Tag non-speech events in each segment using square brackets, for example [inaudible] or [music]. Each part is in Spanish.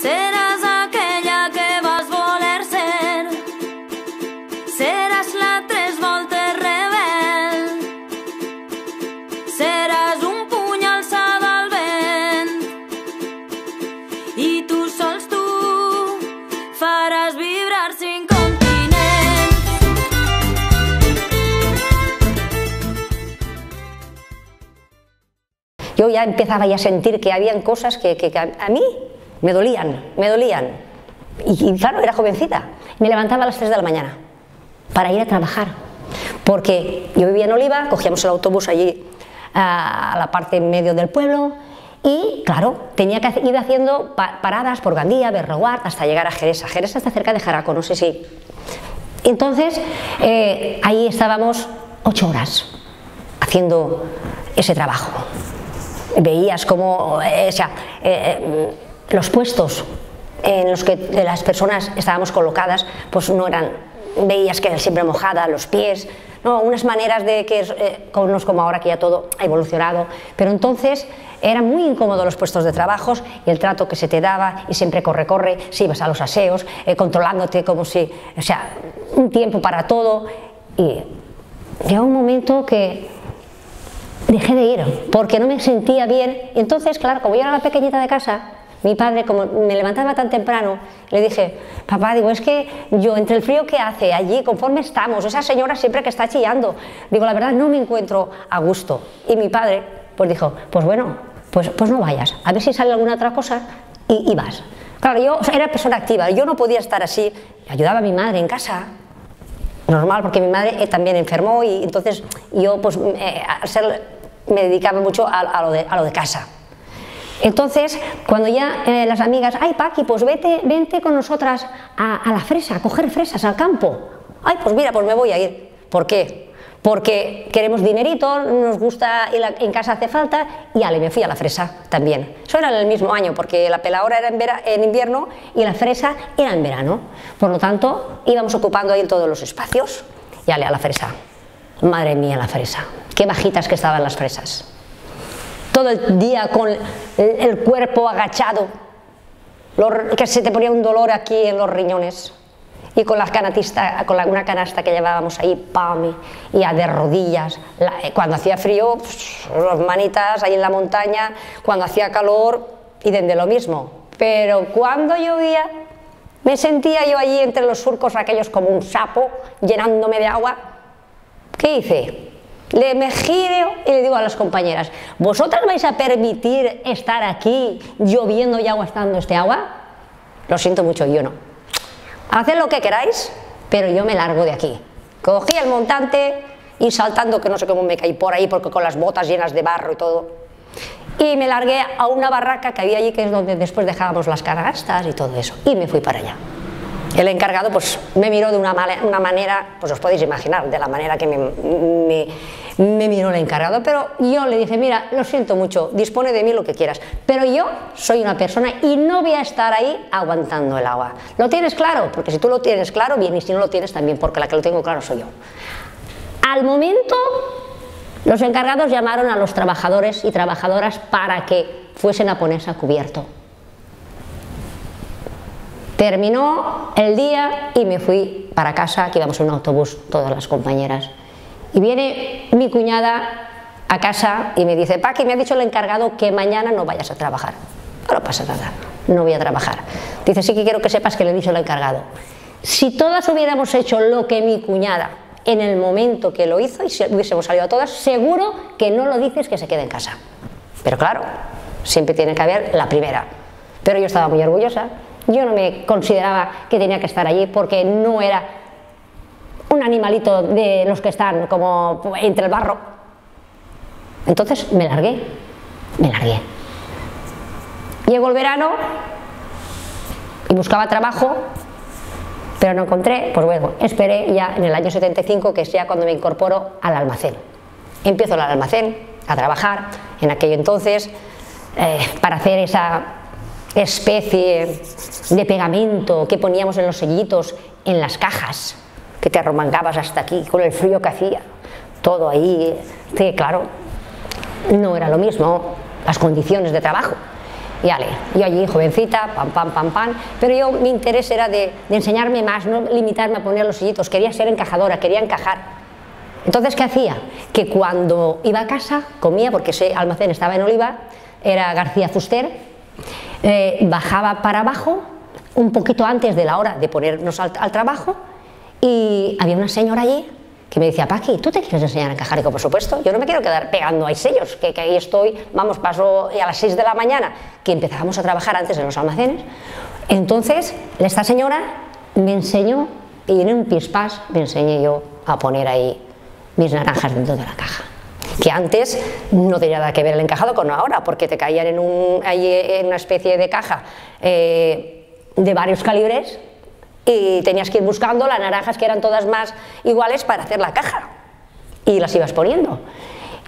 Seràs aquella que vas voler ser. Seràs la tres voltes rebel. Seràs un puny alçat al vent. I tu sols tu faràs vibrar cinc. Yo ya empezaba ya a sentir que habían cosas que, a, a mí me dolían, me dolían. Y, claro, era jovencita. Me levantaba a las 3 de la mañana para ir a trabajar. Porque yo vivía en Oliva, cogíamos el autobús allí a la parte en medio del pueblo y, claro, tenía que ir haciendo pa- paradas por Gandía, Berroguard, hasta llegar a Jerez. Jerez está cerca de Jaraco, no sé si... Entonces, eh, ahí estábamos ocho horas haciendo ese trabajo veías como eh, o sea, eh, los puestos en los que las personas estábamos colocadas, pues no eran, veías que eran siempre mojada, los pies, no, unas maneras de que eh, no es como ahora que ya todo ha evolucionado, pero entonces eran muy incómodos los puestos de trabajo y el trato que se te daba y siempre corre, corre, si ibas a los aseos, eh, controlándote como si, o sea, un tiempo para todo. Y llegó un momento que dejé de ir porque no me sentía bien. Y entonces, claro, como yo era la pequeñita de casa, mi padre, como me levantaba tan temprano, le dije, papá, digo, es que yo, entre el frío que hace allí, conforme estamos, esa señora siempre que está chillando, digo, la verdad no me encuentro a gusto. Y mi padre, pues dijo, pues bueno, pues, pues no vayas, a ver si sale alguna otra cosa y, y vas. Claro, yo era persona activa, yo no podía estar así, ayudaba a mi madre en casa, normal, porque mi madre eh, también enfermó y entonces yo pues eh, ser- me dedicaba mucho a lo de, a lo de casa. Entonces, cuando ya eh, las amigas, ay Paqui, pues vete, vente con nosotras a, la fresa, a coger fresas al campo. Ay, pues mira, pues me voy a ir. ¿Por qué? Porque queremos dinerito, nos gusta, en casa hace falta, y ale, me fui a la fresa también. Eso era en el mismo año, porque la peladora era en, en invierno y la fresa era en verano. Por lo tanto, íbamos ocupando ahí todos los espacios, y ale, a la fresa. Madre mía, la fresa. Qué bajitas que estaban las fresas todo el día con el, cuerpo agachado, que se te ponía un dolor aquí en los riñones. Y con, la canatista, con la- una canasta que llevábamos ahí, pam, y ya de rodillas. La- eh, cuando hacía frío, las manitas ahí en la montaña, cuando hacía calor, y de lo mismo. Pero cuando llovía, me sentía yo allí entre los surcos aquellos como un sapo, llenándome de agua. ¿Qué hice? Le me giro y le digo a las compañeras, ¿vosotras vais a permitir estar aquí lloviendo y aguastando este agua? Lo siento mucho, yo no. Haced lo que queráis, pero yo me largo de aquí. Cogí el montante y saltando, que no sé cómo me caí por ahí, porque con las botas llenas de barro y todo, y me largué a una barraca que había allí, que es donde después dejábamos las canastas y todo eso, y me fui para allá. El encargado pues me miró de una, manera, pues os podéis imaginar, de la manera que me, me- me miró el encargado, pero yo le dije, mira, lo siento mucho, dispone de mí lo que quieras, pero yo soy una persona y no voy a estar ahí aguantando el agua. ¿Lo tienes claro? Porque si tú lo tienes claro, bien, y si no lo tienes también, porque la que lo tengo claro soy yo. Al momento, los encargados llamaron a los trabajadores y trabajadoras para que fuesen a ponerse a cubierto. Terminó el día y me fui para casa, que íbamos en un autobús, todas las compañeras. Y viene mi cuñada a casa y me dice, Paqui, me ha dicho el encargado que mañana no vayas a trabajar. No pasa nada, no voy a trabajar. Dice, sí que quiero que sepas que le he dicho el encargado. Si todas hubiéramos hecho lo que mi cuñada en el momento que lo hizo y si hubiésemos salido a todas, seguro que no lo dices que se quede en casa. Pero claro, siempre tiene que haber la primera. Pero yo estaba muy orgullosa. Yo no me consideraba que tenía que estar allí porque no era un animalito de los que están como entre el barro. Entonces me largué, me largué. Llegó el verano y buscaba trabajo, pero no encontré, pues bueno, esperé ya en el año 75, que es ya cuando me incorporo al almacén. Empiezo al almacén a trabajar, en aquello entonces, eh, para hacer esa especie de pegamento que poníamos en los sellitos, en las cajas, que te arromangabas hasta aquí con el frío que hacía, todo ahí, que claro, no era lo mismo las condiciones de trabajo. y ale, yo allí jovencita, pam, pam, pam, pam, pero yo mi interés era de, de enseñarme más, no limitarme a poner los sellitos, quería ser encajadora, quería encajar. Entonces, ¿qué hacía? Que cuando iba a casa, comía, porque ese almacén estaba en Oliva, era García Fuster, eh, bajaba para abajo un poquito antes de la hora de ponernos al, trabajo y había una señora allí que me decía, Paqui, ¿tú te quieres enseñar a encajar? Y digo, por supuesto, yo no me quiero quedar pegando ahí sellos, que, que ahí estoy, vamos, paso a las 6 de la mañana, que empezábamos a trabajar antes en los almacenes. Entonces, esta señora me enseñó, y en un pispás me enseñé yo a poner ahí mis naranjas dentro de la caja. Que antes no tenía nada que ver el encajado con ahora, porque te caían en, un, una especie de caja eh, de varios calibres y tenías que ir buscando las naranjas que eran todas más iguales para hacer la caja y las ibas poniendo.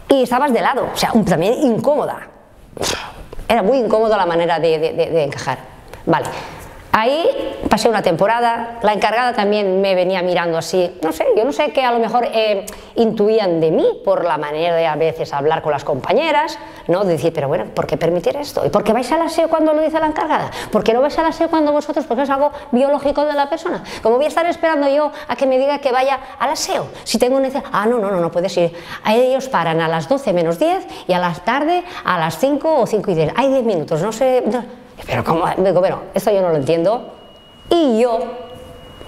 Y estabas de lado, o sea, también incómoda. Era muy incómoda la manera de, de encajar. Vale, Ahí pasé una temporada, la encargada también me venía mirando así, no sé, yo no sé qué a lo mejor eh, intuían de mí por la manera de a veces hablar con las compañeras, ¿no? De decir, pero bueno, ¿por qué permitir esto? ¿Y por qué vais al aseo cuando lo dice la encargada? ¿Por qué no vais al aseo cuando vosotros? Porque es algo biológico de la persona. ¿Cómo voy a estar esperando yo a que me diga que vaya al aseo? Si tengo necesidad, ah, no, no, no, no puedes ir. Ellos paran a las 12 menos 10 y a la tarde a las 5 o 5 y 10. Hay 10 minutos, no sé... pero como, digo, bueno, esto yo no lo entiendo. Y yo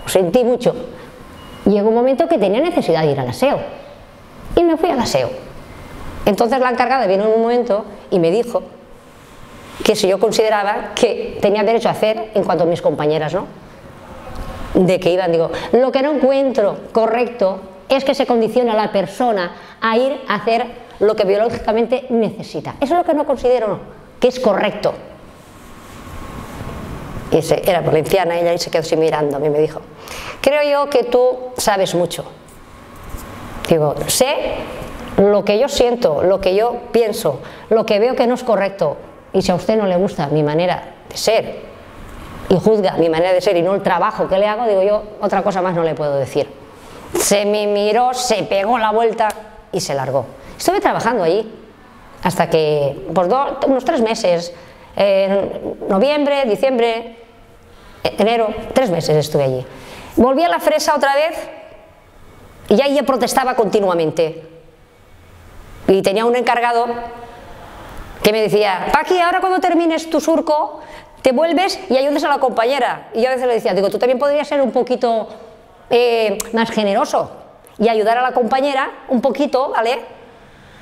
sentí mucho. Llegó un momento que tenía necesidad de ir al aseo. Y me fui al aseo. Entonces la encargada vino en un momento y me dijo que si yo consideraba que tenía derecho a hacer en cuanto a mis compañeras, ¿no? De que iban, digo, lo que no encuentro correcto es que se condicione a la persona a ir a hacer lo que biológicamente necesita. Eso es lo que no considero que es correcto y era valenciana ella y se quedó así mirando a mí me dijo, creo yo que tú sabes mucho. Digo, sé lo que yo siento, lo que yo pienso, lo que veo que no es correcto y si a usted no le gusta mi manera de ser y juzga mi manera de ser y no el trabajo que le hago, digo yo, otra cosa más no le puedo decir. Se me miró, se pegó la vuelta y se largó. Estuve trabajando allí hasta que, por unos tres meses, en noviembre, diciembre, enero, tres meses estuve allí. Volví a la fresa otra vez y ya ella protestaba continuamente. Y tenía un encargado que me decía, Paqui, ahora cuando termines tu surco, te vuelves y ayudes a la compañera. Y yo a veces le decía, digo, tú también podrías ser un poquito eh, más generoso y ayudar a la compañera un poquito, ¿vale?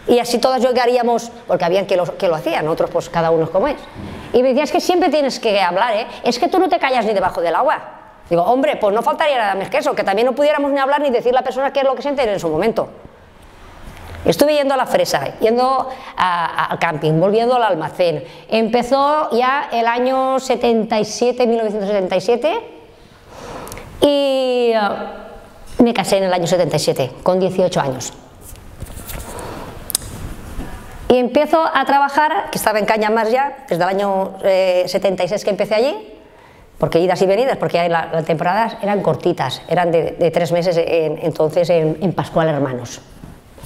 Y así todas llegaríamos, porque habían que lo, que lo hacían, otros pues cada uno como es. Y me decía, que siempre tienes que hablar, ¿eh? es que tú no te callas ni debajo del agua. Digo, hombre, pues no faltaría nada más que eso, que también no pudiéramos ni hablar ni decir a la persona qué es lo que siente en su momento. Estuve yendo a la fresa, yendo al camping, volviendo al almacén. Empezó ya el año 77, 1977, y uh, me casé en el año 77, con 18 años. Y empiezo a trabajar, que estaba en Cañamás ya, desde el año eh, 76 que empecé allí, porque idas y venidas, porque las la temporadas eran cortitas, eran de, de tres meses en, entonces en, en, Pascual Hermanos.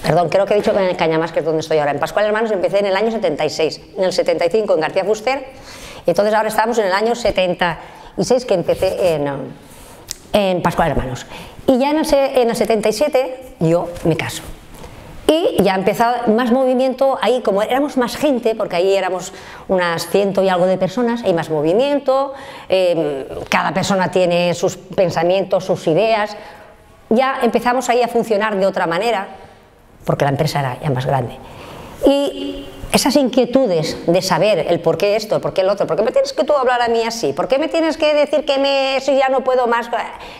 Perdón, creo que he dicho que en Cañamás, que es donde estoy ahora. En Pascual Hermanos empecé en el año 76, en el 75 en García Fuster, y entonces ahora estamos en el año 76 que empecé en, en Pascual Hermanos. Y ya en el, en el 77 yo me caso. Y ya empezado más movimiento, ahí como éramos más gente, porque ahí éramos unas ciento y algo de personas, hay más movimiento, eh, cada persona tiene sus pensamientos, sus ideas, ya empezamos ahí a funcionar de otra manera, porque la empresa era ya más grande. Y esas inquietudes de saber el por qué esto, el por qué el otro, por qué me tienes que tú hablar a mí así, por qué me tienes que decir que me, eso ya no puedo más,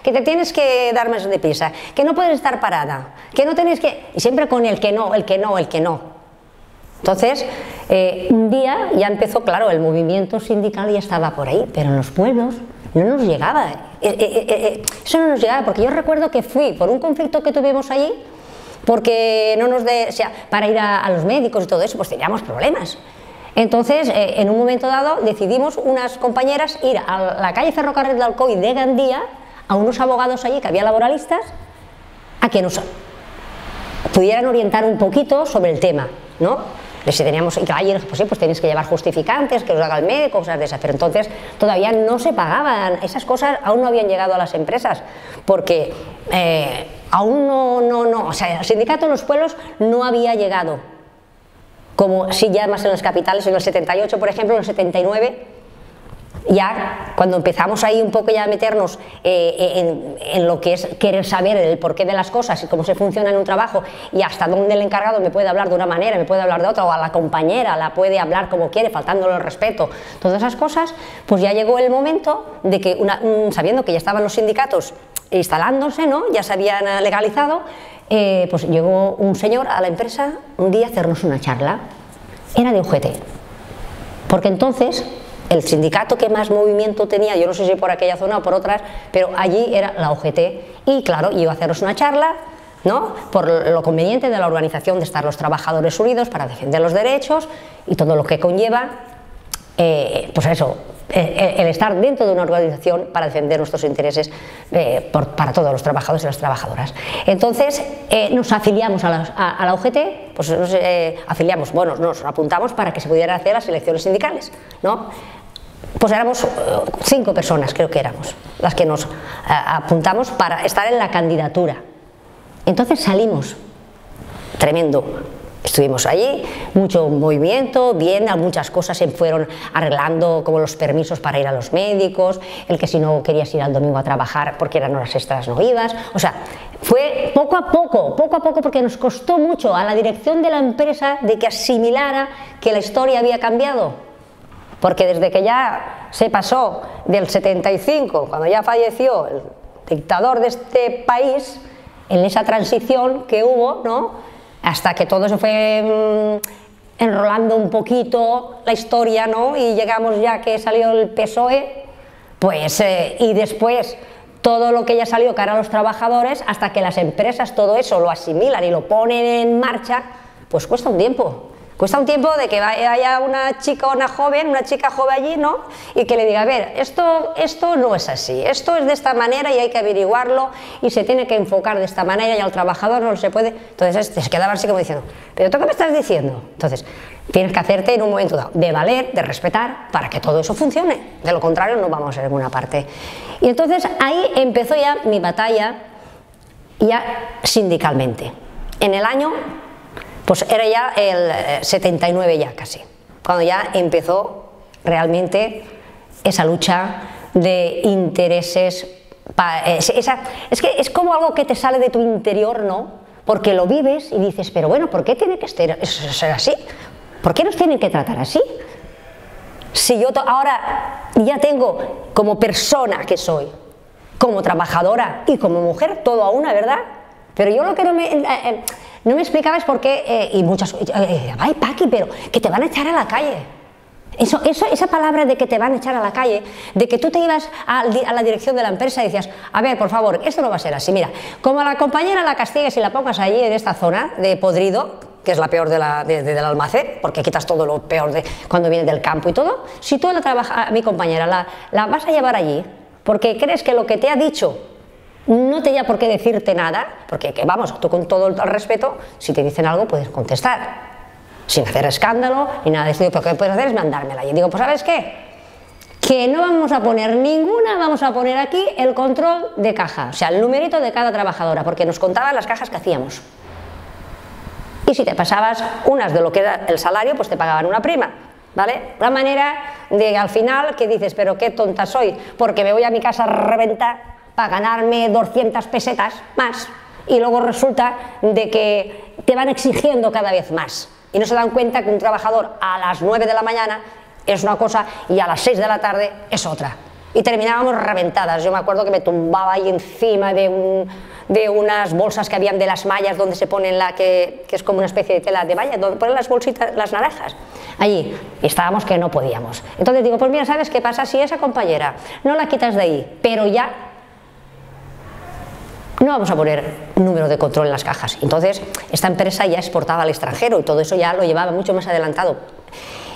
que te tienes que dar más deprisa, que no puedes estar parada, que no tienes que... Y siempre con el que no, el que no, el que no. Entonces, eh, un día ya empezó, claro, el movimiento sindical ya estaba por ahí, pero en los pueblos no nos llegaba. Eh, eh, eso no nos llegaba, porque yo recuerdo que fui por un conflicto que tuvimos allí, porque no nos de, o sea, para ir a, los médicos y todo eso, pues teníamos problemas. Entonces, eh, en un momento dado, decidimos unas compañeras ir a la calle Ferrocarril de Alcoy de Gandía, a unos abogados allí que había laboralistas, a que nos pudieran orientar un poquito sobre el tema, ¿no? De si teníamos, y claro, pues sí, pues tenéis que llevar justificantes, que os haga el médico, cosas de esas, pero entonces todavía no se pagaban, esas cosas aún no habían llegado a las empresas, porque eh, aún no, no, no, o sea, el sindicato en los pueblos no había llegado, como si ya más en las capitales, en el 78, por ejemplo, en el 79, ya cuando empezamos ahí un poco ya a meternos eh, en, lo que es querer saber el porqué de las cosas y cómo se funciona en un trabajo y hasta dónde el encargado me puede hablar de una manera, me puede hablar de otra, o a la compañera la puede hablar como quiere, faltándole el respeto, todas esas cosas, pues ya llegó el momento de que, sabiendo que ya estaban los sindicatos instalándose, ¿no? ya se habían legalizado, eh, pues llegó un señor a la empresa un día a hacernos una charla. Era de UGT. Porque entonces el sindicato que más movimiento tenía, yo no sé si por aquella zona o por otras, pero allí era la OGT y claro, iba a haceros una charla ¿no? por lo conveniente de la organización de estar los trabajadores unidos para defender los derechos y todo lo que conlleva, eh, pues eso, eh, el estar dentro de una organización para defender nuestros intereses eh, para todos los trabajadores y las trabajadoras. Entonces nos afiliamos a la, a, la OGT, pues nos afiliamos, bueno, nos apuntamos para que se pudieran hacer las elecciones sindicales, ¿no? pues éramos eh, cinco personas, creo que éramos, las que nos eh, apuntamos para estar en la candidatura. Entonces salimos, tremendo. Estuvimos allí, mucho movimiento, bien, muchas cosas se fueron arreglando, como los permisos para ir a los médicos, el que si no querías ir al domingo a trabajar porque eran horas extras no ibas, o sea, fue poco a poco, poco a poco, porque nos costó mucho a la dirección de la empresa de que asimilara que la historia había cambiado porque desde que ya se pasó del 75, cuando ya falleció el dictador de este país, en esa transición que hubo, ¿no? Hasta que todo se fue mm, enrolando un poquito la historia, ¿no? y llegamos ya que salió el PSOE, pues, eh, y después todo lo que ya salió cara a los trabajadores, hasta que las empresas todo eso lo asimilan y lo ponen en marcha, pues cuesta un tiempo. Cuesta un tiempo de que haya una chica o una joven, una chica joven allí, ¿no? Y que le diga, a ver, esto, esto no es así, esto es de esta manera y hay que averiguarlo y se tiene que enfocar de esta manera y al trabajador no se puede. Entonces se quedaba así como diciendo, ¿pero tú qué me estás diciendo? Entonces, tienes que hacerte en un momento dado de valer, de respetar, para que todo eso funcione. De lo contrario, no vamos a ninguna parte. Y entonces ahí empezó ya mi batalla, ya sindicalmente. En el año pues era ya el 79 eh, ya casi, cuando ya empezó realmente esa lucha de intereses. Eh, es que es como algo que te sale de tu interior, ¿no? Porque lo vives y dices, pero bueno, ¿por qué tiene que ser, así? ¿Por qué nos tienen que tratar así? Si yo ahora ya tengo como persona que soy, como trabajadora y como mujer, todo a una, ¿verdad? Pero yo lo que no me... Eh, no me explicabas por qué, eh, y muchas, eh, eh, ay Paqui, pero que te van a echar a la calle. Eso, eso, esa palabra de que te van a echar a la calle, de que tú te ibas a, la dirección de la empresa y decías, a ver, por favor, esto no va a ser así. Mira, como a la compañera la castigues y la pongas allí en esta zona de podrido, que es la peor de la, del almacén, porque quitas todo lo peor de cuando viene del campo y todo, si tú la trabajas, mi compañera la, la vas a llevar allí, porque crees que lo que te ha dicho no tenía por qué decirte nada, porque que, vamos, tú con todo el respeto, si te dicen algo puedes contestar, sin hacer escándalo ni nada de eso, pero lo que puedes hacer es mandármela. Y digo, pues ¿sabes qué? Que no vamos a poner ninguna, vamos a poner aquí el control de caja, o sea, el numerito de cada trabajadora, porque nos contaban las cajas que hacíamos. Y si te pasabas unas de lo que era el salario, pues te pagaban una prima. ¿Vale? La manera de al final que dices, pero qué tonta soy, porque me voy a mi casa a reventar para ganarme 200 pesetas más y luego resulta de que te van exigiendo cada vez más y no se dan cuenta que un trabajador a las 9 de la mañana es una cosa y a las 6 de la tarde es otra. Y terminábamos reventadas. Yo me acuerdo que me tumbaba ahí encima de, de unas bolsas que habían de las mallas donde se ponen la que, que, es como una especie de tela de malla, donde ponen las bolsitas, las naranjas. Allí. Y estábamos que no podíamos. Entonces digo, pues mira, ¿sabes qué pasa? Si esa compañera no la quitas de ahí, pero ya no vamos a poner número de control en las cajas. Entonces, esta empresa ya exportaba al extranjero y todo eso ya lo llevaba mucho más adelantado.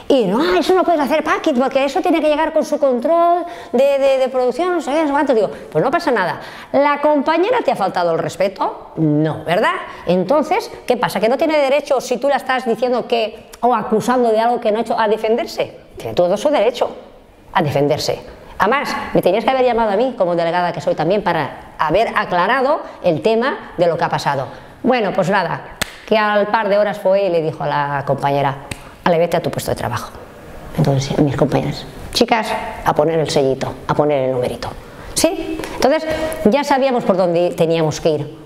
Y no, eso no puedes hacer packet porque eso tiene que llegar con su control de, de, producción, no sé qué, no sé cuánto. Digo, pues no pasa nada. ¿La compañera te ha faltado el respeto? No, ¿verdad? Entonces, ¿qué pasa? ¿Que no tiene derecho si tú la estás diciendo que, o acusando de algo que no ha hecho, a defenderse? Tiene todo su derecho a defenderse. Además, me tenías que haber llamado a mí, como delegada que soy también, para haber aclarado el tema de lo que ha pasado. Bueno, pues nada, que al par de horas fue y le dijo a la compañera, ale, vete a tu puesto de trabajo. Entonces, mis compañeras, chicas, a poner el sellito, a poner el numerito. ¿Sí? Entonces, ya sabíamos por dónde teníamos que ir.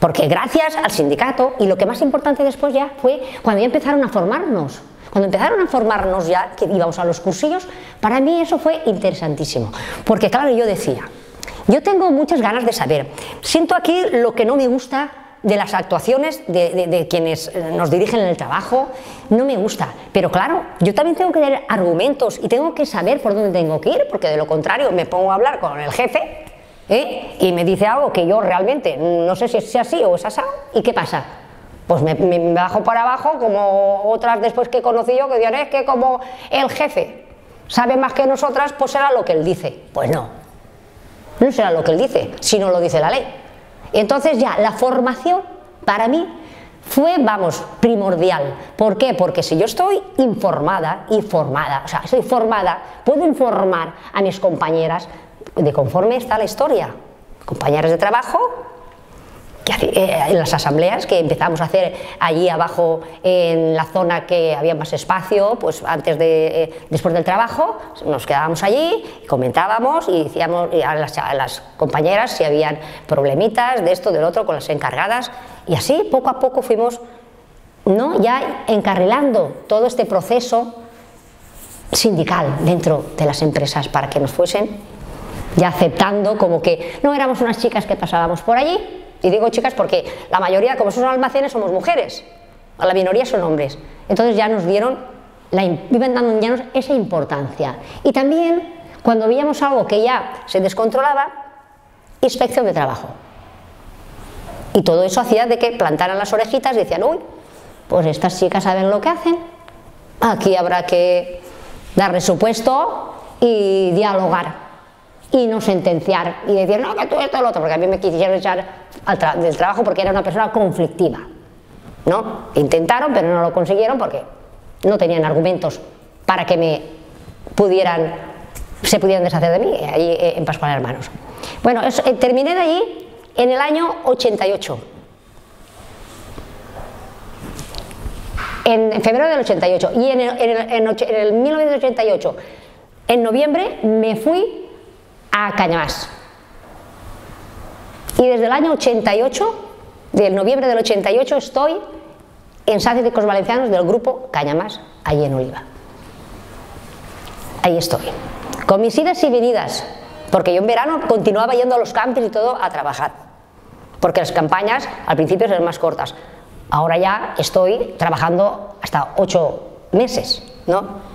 Porque gracias al sindicato, y lo que más importante después ya fue cuando ya empezaron a formarnos, cuando empezaron a formarnos ya, que íbamos a los cursillos, para mí eso fue interesantísimo. Porque claro, yo decía, yo tengo muchas ganas de saber, siento aquí lo que no me gusta de las actuaciones de, quienes eh, nos dirigen en el trabajo, no me gusta. Pero claro, yo también tengo que tener argumentos y tengo que saber por dónde tengo que ir, porque de lo contrario me pongo a hablar con el jefe ¿eh? y me dice algo que yo realmente no sé si es así o es asado, ¿y qué pasa? Pues me, bajo para abajo como otras después que conocí yo que dirán es que como el jefe sabe más que nosotras, pues será lo que él dice. Pues no, no será lo que él dice, si no lo dice la ley. Entonces ya la formación para mí fue, vamos, primordial. ¿Por qué? Porque si yo estoy informada y formada, o sea, estoy formada, puedo informar a mis compañeras de conforme está la historia. Compañeras de trabajo, en las asambleas que empezamos a hacer allí abajo en la zona que había más espacio, pues antes de, eh, después del trabajo, nos quedábamos allí, comentábamos y decíamos a las, compañeras si habían problemitas de esto, del otro, con las encargadas, y así poco a poco fuimos ¿no? ya encarrilando todo este proceso sindical dentro de las empresas para que nos fuesen ya aceptando como que no éramos unas chicas que pasábamos por allí, y digo chicas porque la mayoría, como son almacenes, somos mujeres, la minoría son hombres. Entonces ya nos dieron, la, iban dando ya esa importancia. Y también, cuando veíamos algo que ya se descontrolaba, inspección de trabajo. Y todo eso hacía de que plantaran las orejitas y decían, uy, pues estas chicas saben lo que hacen, aquí habrá que darle su puesto y dialogar y no sentenciar y decir, no, que tú esto lo otro, porque a mí me quisieron echar del trabajo porque era una persona conflictiva. ¿no? Intentaron, pero no lo consiguieron porque no tenían argumentos para que me pudieran, se pudieran deshacer de mí, allí eh, en Pascual Hermanos. Bueno, eh, terminé de allí en el año 88. En, febrero del 88. Y en el, en el 1988, en noviembre, me fui a Cañamás. Y desde el año 88, del noviembre del 88, estoy en Sácicos Valencianos del grupo Cañamás, allí en Oliva. Ahí estoy. Con mis idas y venidas, porque yo en verano continuaba yendo a los campos y todo a trabajar. Porque las campañas al principio eran más cortas. Ahora ya estoy trabajando hasta ocho meses, ¿no?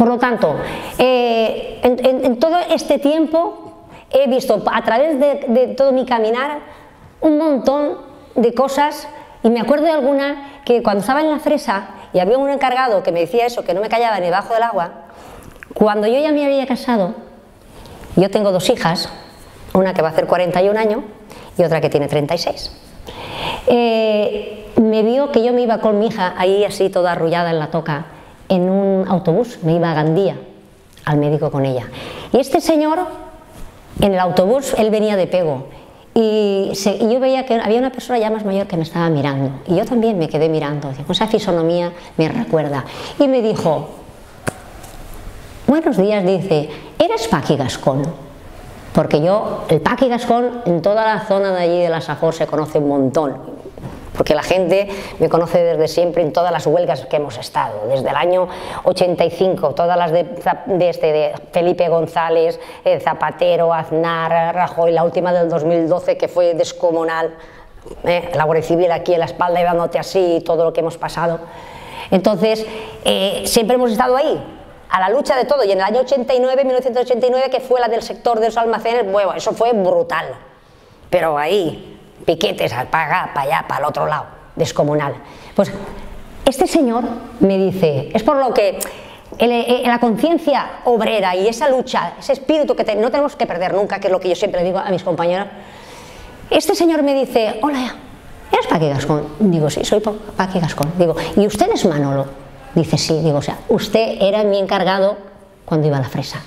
Por lo tanto, eh, en, todo este tiempo he visto a través de, todo mi caminar un montón de cosas y me acuerdo de alguna que cuando estaba en la fresa y había un encargado que me decía eso, que no me callaba ni debajo del agua, cuando yo ya me había casado, yo tengo dos hijas, una que va a hacer 41 años y otra que tiene 36. Eh, me vio que yo me iba con mi hija ahí así toda arrullada en la toca en un autobús, me iba a Gandía al médico con ella. Y este señor, en el autobús, él venía de pego. Y, yo veía que había una persona ya más mayor que me estaba mirando. Y yo también me quedé mirando. Con esa fisonomía me recuerda. Y me dijo, buenos días, dice, ¿eres Paqui Gascón? Porque yo, el Paqui Gascón, en toda la zona de allí de la Sajor se conoce un montón porque la gente me conoce desde siempre en todas las huelgas que hemos estado, desde el año 85, todas las de, este, de Felipe González, eh, Zapatero, Aznar, Rajoy, la última del 2012 que fue descomunal, eh, la Guardia Civil aquí en la espalda y dándote así todo lo que hemos pasado. Entonces, eh, siempre hemos estado ahí, a la lucha de todo. Y en el año 89, 1989, que fue la del sector de los almacenes, bueno, eso fue brutal. Pero ahí, piquetes para acá, para allá, para el otro lado, descomunal. Pues este señor me dice, es por lo que el- el- la conciencia obrera y esa lucha, ese espíritu que no tenemos que perder nunca, que es lo que yo siempre digo a mis compañeros, este señor me dice, hola, ¿eres Paqui Gascón? Digo, sí, soy Pa- Paqui Gascón. Digo, ¿y usted es Manolo? Dice, sí. Digo, o sea, usted era mi encargado cuando iba a la fresa.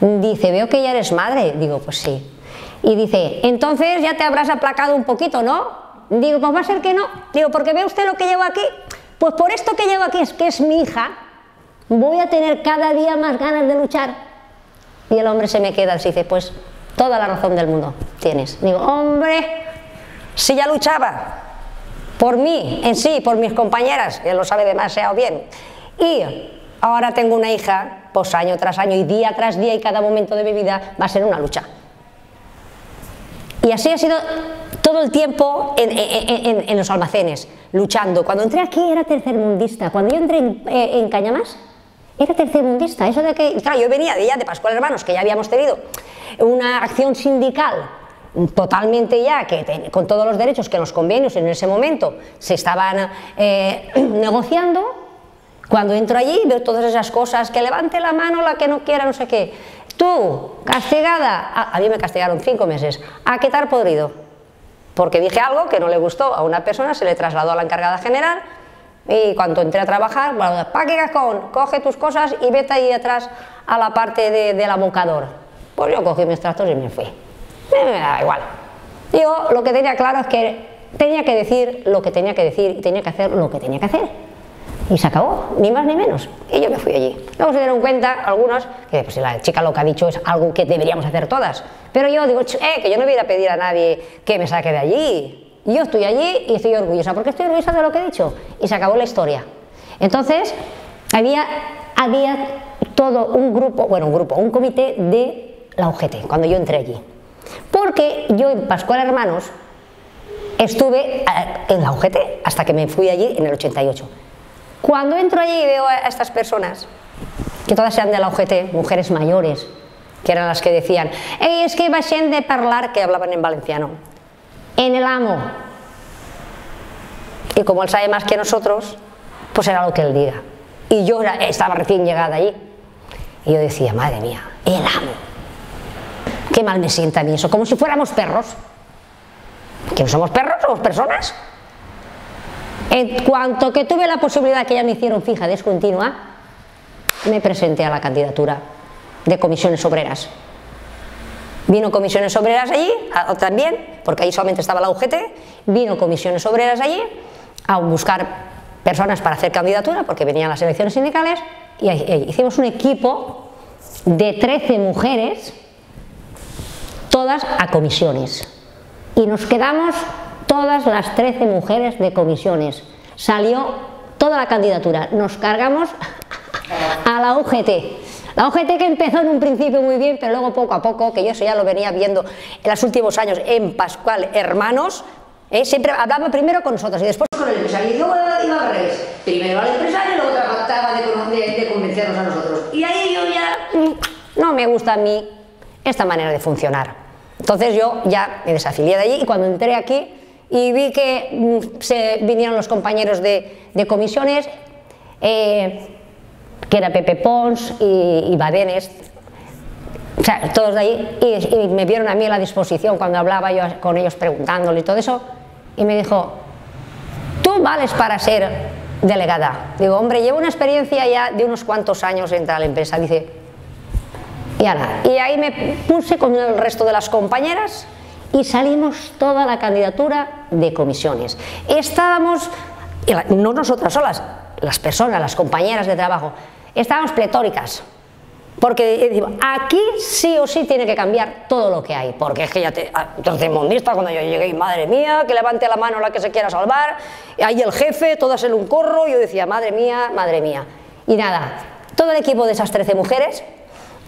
Dice, veo que ya eres madre. Digo, pues sí. Y dice, entonces ya te habrás aplacado un poquito, ¿no? Digo, pues va a ser que no. Digo, porque ve usted lo que llevo aquí. Pues por esto que llevo aquí es que es mi hija, voy a tener cada día más ganas de luchar. Y el hombre se me queda así, dice, pues toda la razón del mundo tienes. Digo, hombre, si ya luchaba por mí en sí, por mis compañeras, él lo sabe demasiado bien. Y ahora tengo una hija, pues año tras año y día tras día y cada momento de mi vida va a ser una lucha. Y así ha sido todo el tiempo en, en- en- en los almacenes, luchando. Cuando entré aquí era tercermundista. Cuando yo entré en, eh, en Cañamás, era tercermundista. Eso de que, claro, yo venía de ya de Pascual Hermanos, que ya habíamos tenido una acción sindical totalmente ya, que con todos los derechos que los convenios en ese momento se estaban eh, [clears throat] negociando. Cuando entro allí veo todas esas cosas, que levante la mano la que no quiera, no sé qué. Tú, castigada, a, mí me castigaron cinco meses, a quitar podrido. Porque dije algo que no le gustó a una persona, se le trasladó a la encargada general y cuando entré a trabajar, bueno, Paqui Gascón, coge tus cosas y vete ahí atrás a la parte de- del abocador. Pues yo cogí mis trastos y me fui. Me, me da igual. Yo lo que tenía claro es que tenía que decir lo que tenía que decir y tenía que hacer lo que tenía que hacer. Y se acabó, ni más ni menos. Y yo me fui allí. Luego se dieron cuenta algunos que pues, la chica lo que ha dicho es algo que deberíamos hacer todas. Pero yo digo, "Ch, eh, que yo no voy a ir a pedir a nadie que me saque de allí. Yo estoy allí y estoy orgullosa, porque estoy orgullosa de lo que he dicho. Y se acabó la historia. Entonces, había, había todo un grupo, bueno, un grupo, un comité de la UGT, cuando yo entré allí. Porque yo en Pascual Hermanos estuve eh, en la UGT hasta que me fui allí en el 88. Cuando entro allí y veo a estas personas, que todas eran de la UGT, mujeres mayores, que eran las que decían, "Ei, es que baixen de parlar, que hablaban en valenciano, en el amo. Y como él sabe más que nosotros, pues era lo que él diga. Y yo estaba recién llegada allí. Y yo decía, madre mía, el amo. Qué mal me sienta a mí eso, como si fuéramos perros. ¿Que somos perros? ¿Somos personas? En cuanto que tuve la posibilidad que ya me hicieron fija discontinua, me presenté a la candidatura de comisiones obreras. Vino comisiones obreras allí, también, porque ahí solamente estaba la UGT, vino comisiones obreras allí a buscar personas para hacer candidatura, porque venían las elecciones sindicales, y ahí hicimos un equipo de 13 mujeres, todas a comisiones. Y nos quedamos todas las 13 mujeres de comisiones. Salió toda la candidatura. Nos cargamos [laughs] a la UGT. La UGT que empezó en un principio muy bien, pero luego poco a poco, que yo eso ya lo venía viendo en los últimos años en Pascual Hermanos, ¿eh? siempre hablaba primero con nosotros y después con el empresario. Y luego iba al revés. Primero al empresario y luego trataba de, de- de convencernos a nosotros. Y ahí yo ya mm, no me gusta a mí esta manera de funcionar. Entonces yo ya me desafilié de allí y cuando entré aquí y vi que mm, se vinieron los compañeros de, de comisiones, eh, que era Pepe Pons y, y Badenes, o sea, todos de ahí, y, y me vieron a mí a la disposición cuando hablaba yo con ellos preguntándole y todo eso, y me dijo, tú vales para ser delegada. Digo, hombre, llevo una experiencia ya de unos cuantos años en tal empresa. Dice, y nada. Y ahí me puse con el resto de las compañeras y salimos toda la candidatura de comisiones. Estábamos, no nosotras solas, las personas, las compañeras de trabajo, estábamos pletóricas. Porque aquí sí o sí tiene que cambiar todo lo que hay, porque es que ya te, ah, tercermundista cuando yo llegué, madre mía, que levante la mano la que se quiera salvar, ahí el jefe, todas en un corro, yo decía, madre mía, madre mía. Y nada, todo el equipo de esas 13 mujeres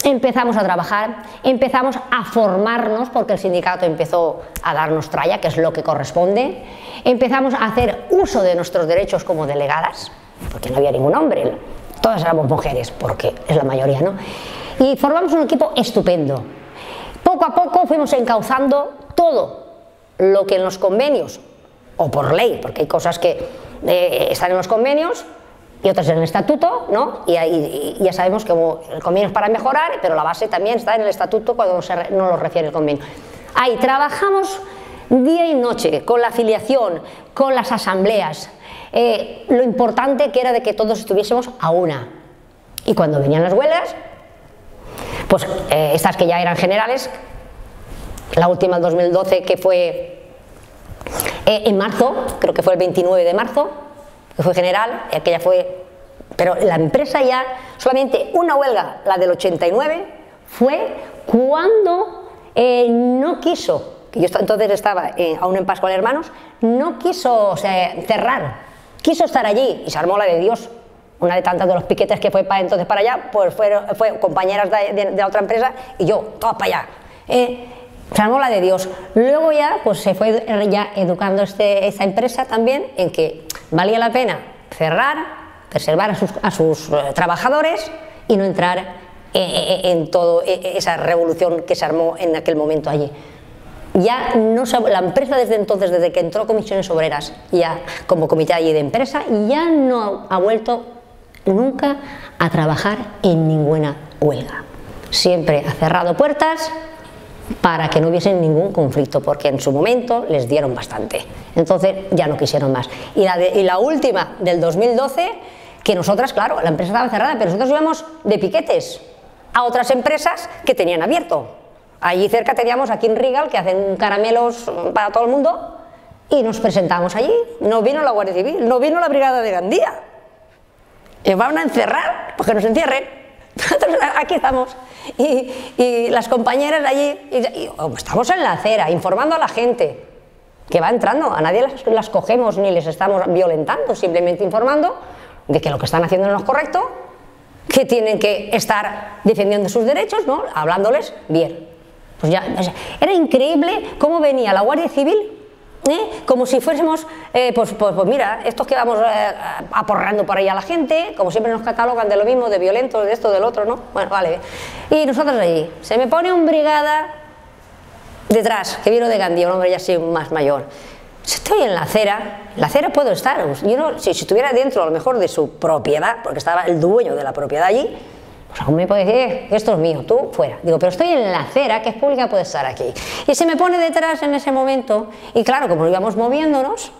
empezamos a trabajar, empezamos a formarnos, porque el sindicato empezó a darnos tralla, que es lo que corresponde, empezamos a hacer uso de nuestros derechos como delegadas, porque no había ningún hombre, todas éramos mujeres, porque es la mayoría, ¿no? Y formamos un equipo estupendo. Poco a poco fuimos encauzando todo lo que en los convenios, o por ley, porque hay cosas que eh, están en los convenios y otras en el estatuto, ¿no? Y, ahí- y ya sabemos que el convenio es para mejorar, pero la base también está en el estatuto cuando se no lo refiere el convenio. Ahí trabajamos día y noche con la afiliación, con las asambleas, eh, lo importante que era de que todos estuviésemos a una. Y cuando venían las huelgas, pues eh, estas que ya eran generales, la última el 2012 que fue eh, en marzo, creo que fue el 29 de marzo, que fue general, aquella fue, pero la empresa ya, solamente una huelga, la del 89, fue cuando eh, no quiso, que yo entonces estaba eh, aún en Pascual Hermanos, no quiso cerrar, quiso estar allí y se armó la de Dios. Una de tantas de los piquetes que fue para entonces para allá, pues fue compañeras de, otra empresa y yo, todas para allá. Eh, la de Dios. Luego ya, pues se fue ya educando este, esta empresa también en que valía la pena cerrar, preservar a sus, a sus, eh, trabajadores y no entrar en, en, en toda esa revolución que se armó en aquel momento allí. Ya no la empresa desde entonces, desde que entró Comisiones Obreras, ya como comité allí de empresa, ya no ha vuelto nunca a trabajar en ninguna huelga. Siempre ha cerrado puertas, para que no hubiese ningún conflicto, porque en su momento les dieron bastante. Entonces ya no quisieron más. Y la, última del 2012, que nosotras, claro, la empresa estaba cerrada, pero nosotros íbamos de piquetes a otras empresas que tenían abierto. Allí cerca teníamos aquí en que hacen caramelos para todo el mundo, y nos presentamos allí. No vino la Guardia Civil, no vino la Brigada de Gandía. Y van a encerrar, pues que nos encierren. Aquí estamos. Y, y las compañeras de allí, y, y, oh, estamos en la acera, informando a la gente que va entrando. A nadie las, las cogemos ni les estamos violentando, simplemente informando de que lo que están haciendo no es correcto, que tienen que estar defendiendo sus derechos, ¿no? hablándoles bien. Pues ya, era increíble cómo venía la Guardia Civil ¿eh? como si fuésemos, eh, pues, pues, pues mira, estos que vamos eh, aporrando por ahí a la gente, como siempre nos catalogan de lo mismo, de violentos, de esto, del otro, ¿no? Bueno, vale. Y nosotros allí, se me pone un brigada detrás, que vino de Gandía, un hombre ya así más mayor. Estoy en la acera, la acera puedo estar. Yo no, si, si estuviera dentro a lo mejor de su propiedad, porque estaba el dueño de la propiedad allí, pues aún me puede decir, "Eh, esto es mío, tú fuera. Digo, pero estoy en la acera, que es pública, puede estar aquí. Y se me pone detrás en ese momento, y claro, como íbamos moviéndonos,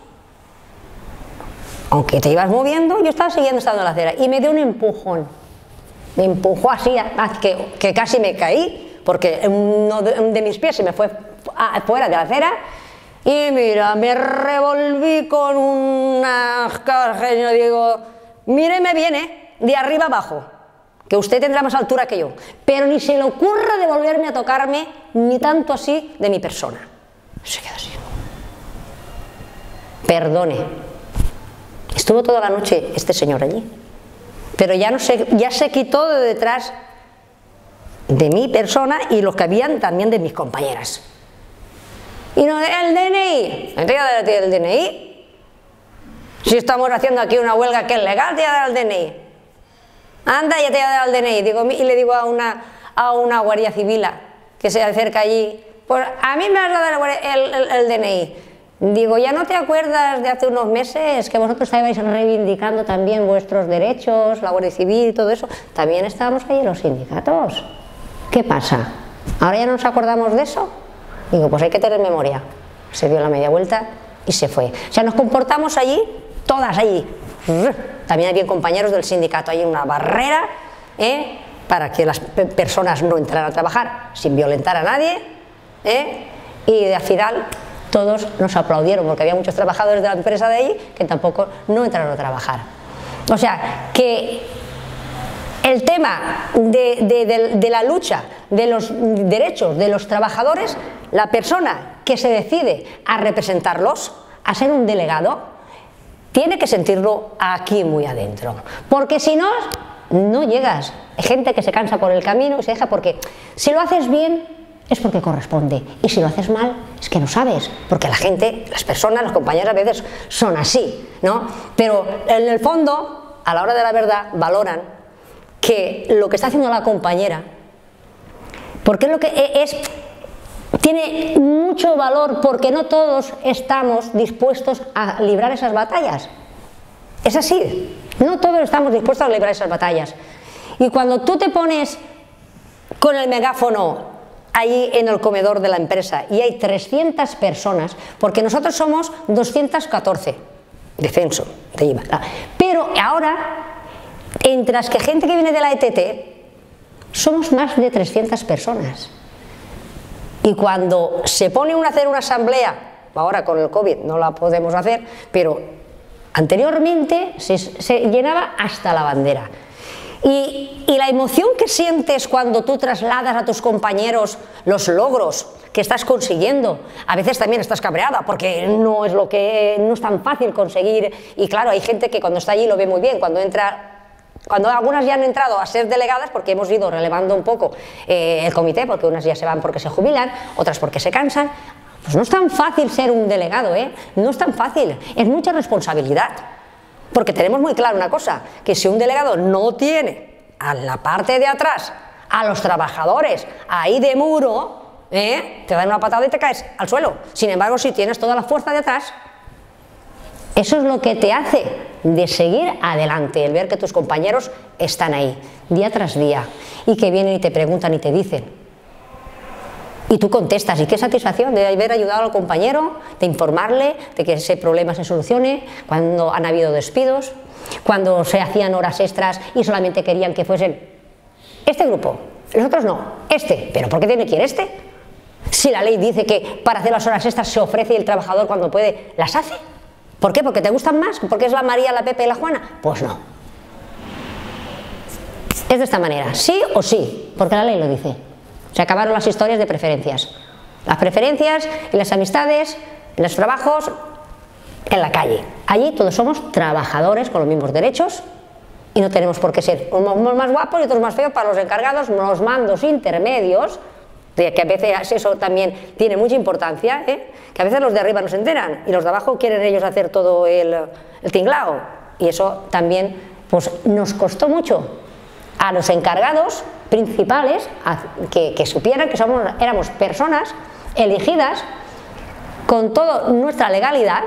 aunque te ibas moviendo, yo estaba siguiendo estando en la acera, y me dio un empujón. Me empujó así, que, casi me caí, porque uno de, mis pies se me fue fuera de la acera, y mira, me revolví con una digo, míreme bien, ¿eh? de arriba abajo, que usted tendrá más altura que yo, pero ni se le ocurra de volverme a tocarme, ni tanto así de mi persona. Se quedó así. Perdone. Estuvo toda la noche este señor allí, pero ya, no se, ya se quitó de detrás de mi persona y los que habían también de mis compañeras. Y no, el DNI, ¿me te voy a dar a ti el DNI? Si estamos haciendo aquí una huelga que es legal, te voy a dar el DNI. Anda, ya te a dar el DNI. Digo, y le digo a una, a una guardia civil que se acerca allí, pues a mí me a dar el el, el- DNI. Digo, ¿ya no te acuerdas de hace unos meses que vosotros estabais reivindicando también vuestros derechos, la Guardia Civil y todo eso? También estábamos ahí los sindicatos. ¿Qué pasa? ¿Ahora ya no nos acordamos de eso? Digo, pues hay que tener memoria. Se dio la media vuelta y se fue. O sea, nos comportamos allí, todas allí. También había compañeros del sindicato, hay una barrera ¿eh? para que las pe- personas no entraran a trabajar sin violentar a nadie. ¿eh? Y al final todos nos aplaudieron porque había muchos trabajadores de la empresa de ahí que tampoco no entraron a trabajar. O sea, que el tema de- de la lucha de los derechos de los trabajadores, la persona que se decide a representarlos, a ser un delegado, tiene que sentirlo aquí muy adentro. Porque si no, no llegas. Hay gente que se cansa por el camino y se deja porque si lo haces bien es porque corresponde. Y si lo haces mal es que no sabes. Porque la gente, las personas, los compañeros a veces son así, ¿no? Pero en el fondo, a la hora de la verdad, valoran que lo que está haciendo la compañera, porque es lo que e- es, tiene mucho valor porque no todos estamos dispuestos a librar esas batallas. Es así. No todos estamos dispuestos a librar esas batallas. Y cuando tú te pones con el megáfono ahí en el comedor de la empresa y hay 300 personas, porque nosotros somos 214 de censo de IVA. Pero ahora, entre las que gente que viene de la ETT, somos más de 300 personas. Y cuando se pone a hacer una asamblea, ahora con el COVID no la podemos hacer, pero anteriormente se, se llenaba hasta la bandera. Y, la emoción que sientes cuando tú trasladas a tus compañeros los logros que estás consiguiendo, a veces también estás cabreada porque no es lo que no es tan fácil conseguir y claro, hay gente que cuando está allí lo ve muy bien, cuando entra cuando algunas ya han entrado a ser delegadas, porque hemos ido relevando un poco eh, el comité, porque unas ya se van porque se jubilan, otras porque se cansan, pues no es tan fácil ser un delegado, ¿eh? no es tan fácil, es mucha responsabilidad. Porque tenemos muy claro una cosa, que si un delegado no tiene a la parte de atrás a los trabajadores ahí de muro, ¿eh? te dan una patada y te caes al suelo. Sin embargo, si tienes toda la fuerza de atrás, eso es lo que te hace de seguir adelante, el ver que tus compañeros están ahí, día tras día, y que vienen y te preguntan y te dicen. Y tú contestas, y qué satisfacción de haber ayudado al compañero, de informarle de que ese problema se solucione, cuando han habido despidos, cuando se hacían horas extras y solamente querían que fuesen este grupo, nosotros no, este, pero ¿por qué tiene que ir este? Si la ley dice que para hacer las horas extras se ofrece y el trabajador cuando puede las hace. ¿Por qué? ¿Porque te gustan más? ¿Porque es la María, la Pepe y la Juana? Pues no. Es de esta manera, sí o sí, porque la ley lo dice. Se acabaron las historias de preferencias. Las preferencias y las amistades, los trabajos, en la calle. Allí todos somos trabajadores con los mismos derechos y no tenemos por qué ser unos más guapos y otros más feos para los encargados, los mandos intermedios, que a veces eso también tiene mucha importancia, ¿eh? que a veces los de arriba no se enteran y los de abajo quieren ellos hacer todo el, el tinglao. Y eso también pues, nos costó mucho a los encargados principales que, supieran que somos, éramos personas elegidas con toda nuestra legalidad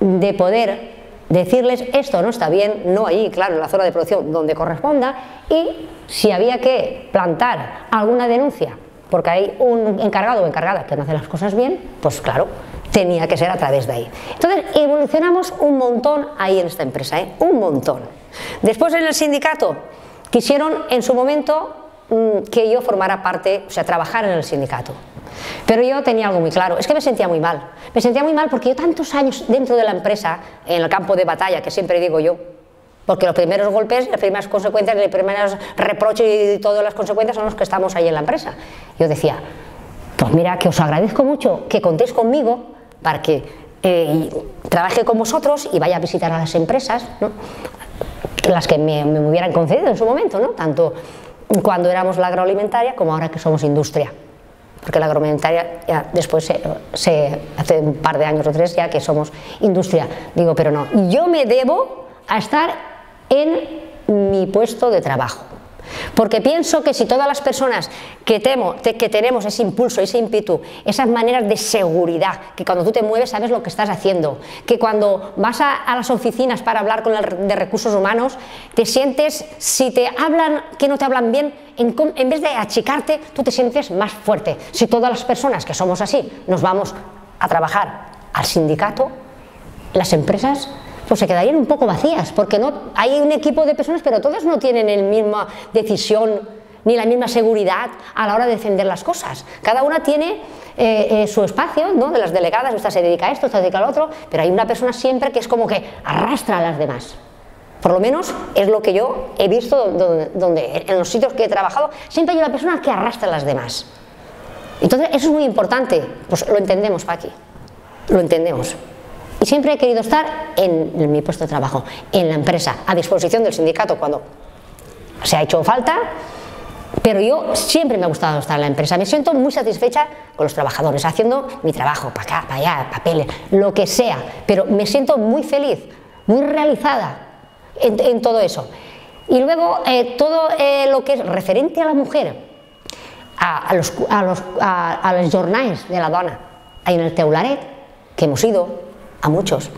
de poder decirles esto no está bien, no ahí, claro, en la zona de producción donde corresponda y si había que plantar alguna denuncia porque hay un encargado o encargada que no hace las cosas bien, pues claro, tenía que ser a través de ahí. Entonces evolucionamos un montón ahí en esta empresa, ¿eh? un montón. Después en el sindicato quisieron en su momento mm, que yo formara parte, o sea, trabajar en el sindicato. Pero yo tenía algo muy claro, es que me sentía muy mal. Me sentía muy mal porque yo tantos años dentro de la empresa, en el campo de batalla, que siempre digo yo, porque los primeros golpes, las primeras consecuencias, los primeros reproches y todas las consecuencias son los que estamos ahí en la empresa. Yo decía, pues mira, que os agradezco mucho que contéis conmigo para que eh, trabaje con vosotros y vaya a visitar a las empresas, las que me, hubieran concedido en su momento, ¿no? tanto cuando éramos la agroalimentaria como ahora que somos industria. Porque la agroalimentaria ya después se, se, hace un par de años o tres ya que somos industria. Digo, pero no, yo me debo a estar en mi puesto de trabajo. Porque pienso que si todas las personas que, temo, que tenemos ese impulso, ese ímpetu, esas maneras de seguridad, que cuando tú te mueves sabes lo que estás haciendo, que cuando vas a, las oficinas para hablar con el de recursos humanos, te sientes, si te hablan que no te hablan bien, en, en vez de achicarte, tú te sientes más fuerte. Si todas las personas que somos así nos vamos a trabajar al sindicato, las empresas pues se quedarían un poco vacías, porque no hay un equipo de personas, pero todas no tienen la misma decisión ni la misma seguridad a la hora de defender las cosas. Cada una tiene eh, eh, su espacio, ¿no? de las delegadas, esta se dedica a esto, esta se dedica al otro, pero hay una persona siempre que es como que arrastra a las demás. Por lo menos es lo que yo he visto donde, en los sitios que he trabajado, siempre hay una persona que arrastra a las demás. Entonces, eso es muy importante, pues lo entendemos, Paqui, lo entendemos. Y siempre he querido estar en, mi puesto de trabajo, en la empresa, a disposición del sindicato cuando se ha hecho falta, pero yo siempre me ha gustado estar en la empresa. Me siento muy satisfecha con los trabajadores, haciendo mi trabajo, para acá, para allá, papeles, lo que sea, pero me siento muy feliz, muy realizada en, todo eso. Y luego eh, todo eh, lo que es referente a la mujer, a, los, a, los, a, los jornals de la dona, ahí en el Teularet, que hemos ido, a muchos.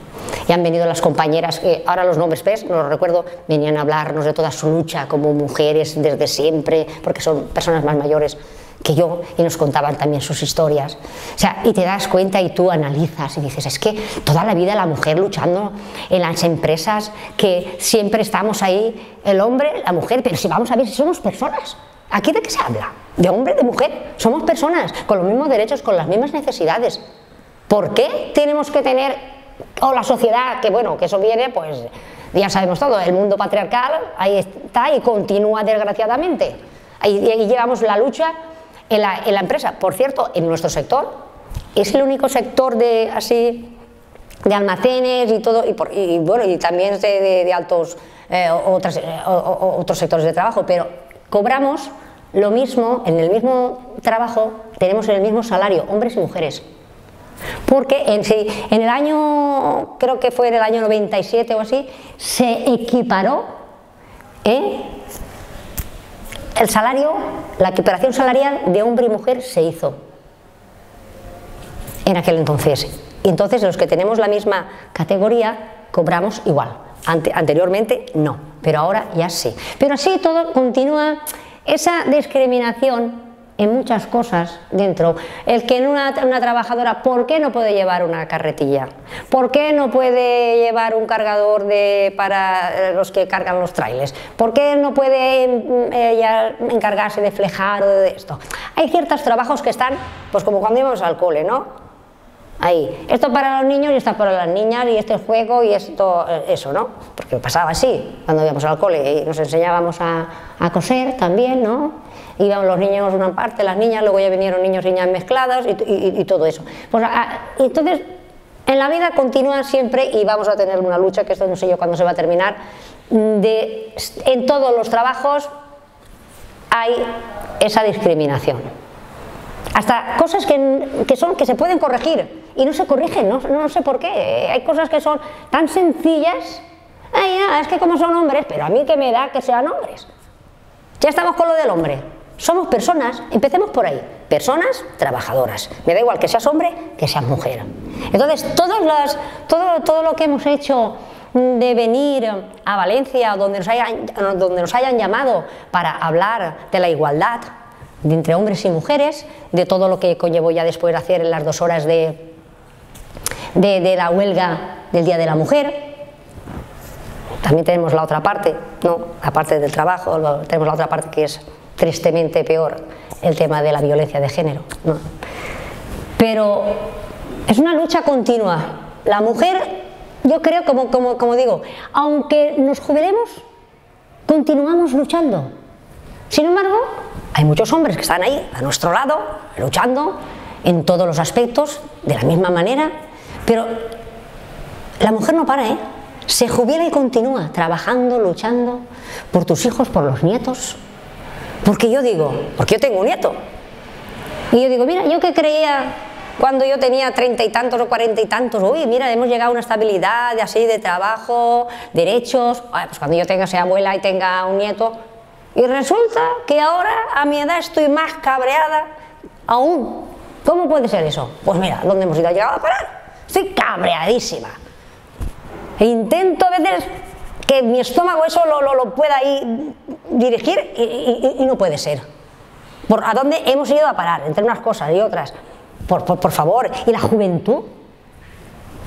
y han venido las compañeras, que ahora los nombres, ¿ves? No los recuerdo, venían a hablarnos de toda su lucha como mujeres desde siempre, porque son personas más mayores que yo y nos contaban también sus historias. O sea, y te das cuenta y tú analizas y dices, es que toda la vida la mujer luchando en las empresas, que siempre estamos ahí, el hombre, la mujer, pero si vamos a ver si somos personas. ¿Aquí de qué se habla? ¿De hombre, de mujer? Somos personas con los mismos derechos, con las mismas necesidades. ¿Por qué tenemos que tener, o la sociedad, que bueno, que eso viene, pues ya sabemos todo, el mundo patriarcal ahí está y continúa desgraciadamente. Ahí, ahí llevamos la lucha en la, empresa. Por cierto, en nuestro sector es el único sector de así de almacenes y todo, y, por, bueno, y también de, de, de altos eh, eh, otros sectores de trabajo, pero cobramos lo mismo, en el mismo trabajo tenemos el mismo salario, hombres y mujeres. Porque en, el año, creo que fue en el año 97 o así, se equiparó ¿eh? el salario, la equiparación salarial de hombre y mujer se hizo en aquel entonces. Y entonces los que tenemos la misma categoría cobramos igual. Ante, anteriormente no, pero ahora ya sí. Pero así todo continúa esa discriminación en muchas cosas dentro. El que una, una, trabajadora, ¿por qué no puede llevar una carretilla? ¿Por qué no puede llevar un cargador de, para los que cargan los trailers? ¿Por qué no puede ella encargarse de flejar o de esto? Hay ciertos trabajos que están, pues como cuando íbamos al cole, ¿no? Ahí, esto para los niños y esto para las niñas y este juego y esto, eso, ¿no? Porque pasaba así, cuando íbamos al cole y nos enseñábamos a, a coser también, ¿no? Íbamos los niños una parte, las niñas, luego ya vinieron niños y niñas mezcladas y, y, y todo eso. Pues, a, entonces, en la vida continúa siempre y vamos a tener una lucha, que esto no sé yo cuándo se va a terminar, de, en todos los trabajos hay esa discriminación. Hasta cosas que, que, son, que se pueden corregir y no se corrigen, no, no sé por qué. Hay cosas que son tan sencillas, ay, es que como son hombres, pero a mí que me da que sean hombres. Ya estamos con lo del hombre. Somos personas, empecemos por ahí, personas trabajadoras. Me da igual que seas hombre, que seas mujer. Entonces, todas las, todo, todo lo que hemos hecho de venir a Valencia, donde nos, hayan, donde nos hayan llamado para hablar de la igualdad de entre hombres y mujeres, de todo lo que conllevó ya después de hacer en las dos horas de, de, de, la huelga del Día de la Mujer. También tenemos la otra parte, ¿no? la parte del trabajo, tenemos la otra parte que es tristemente peor, el tema de la violencia de género. Pero es una lucha continua. La mujer, yo creo, como digo, aunque nos jubilemos, continuamos luchando. Sin embargo, hay muchos hombres que están ahí, a nuestro lado, luchando en todos los aspectos, de la misma manera, pero la mujer no para, ¿eh? Se jubila y continúa trabajando, luchando por tus hijos, por los nietos. Porque yo digo, porque yo tengo un nieto. Y yo digo, mira, yo que creía cuando yo tenía treinta y tantos o cuarenta y tantos, uy, mira, hemos llegado a una estabilidad de así de trabajo, derechos, pues cuando yo tenga sea abuela y tenga un nieto, y resulta que ahora a mi edad estoy más cabreada aún. ¿Cómo puede ser eso? Pues mira, ¿dónde hemos ido? llegado a parar? Estoy cabreadísima. E intento a veces que mi estómago eso lo, lo, lo pueda ahí dirigir y, no puede ser. ¿Por ¿A dónde hemos ido a parar? Entre unas cosas y otras. Por, por, por favor. ¿Y la juventud?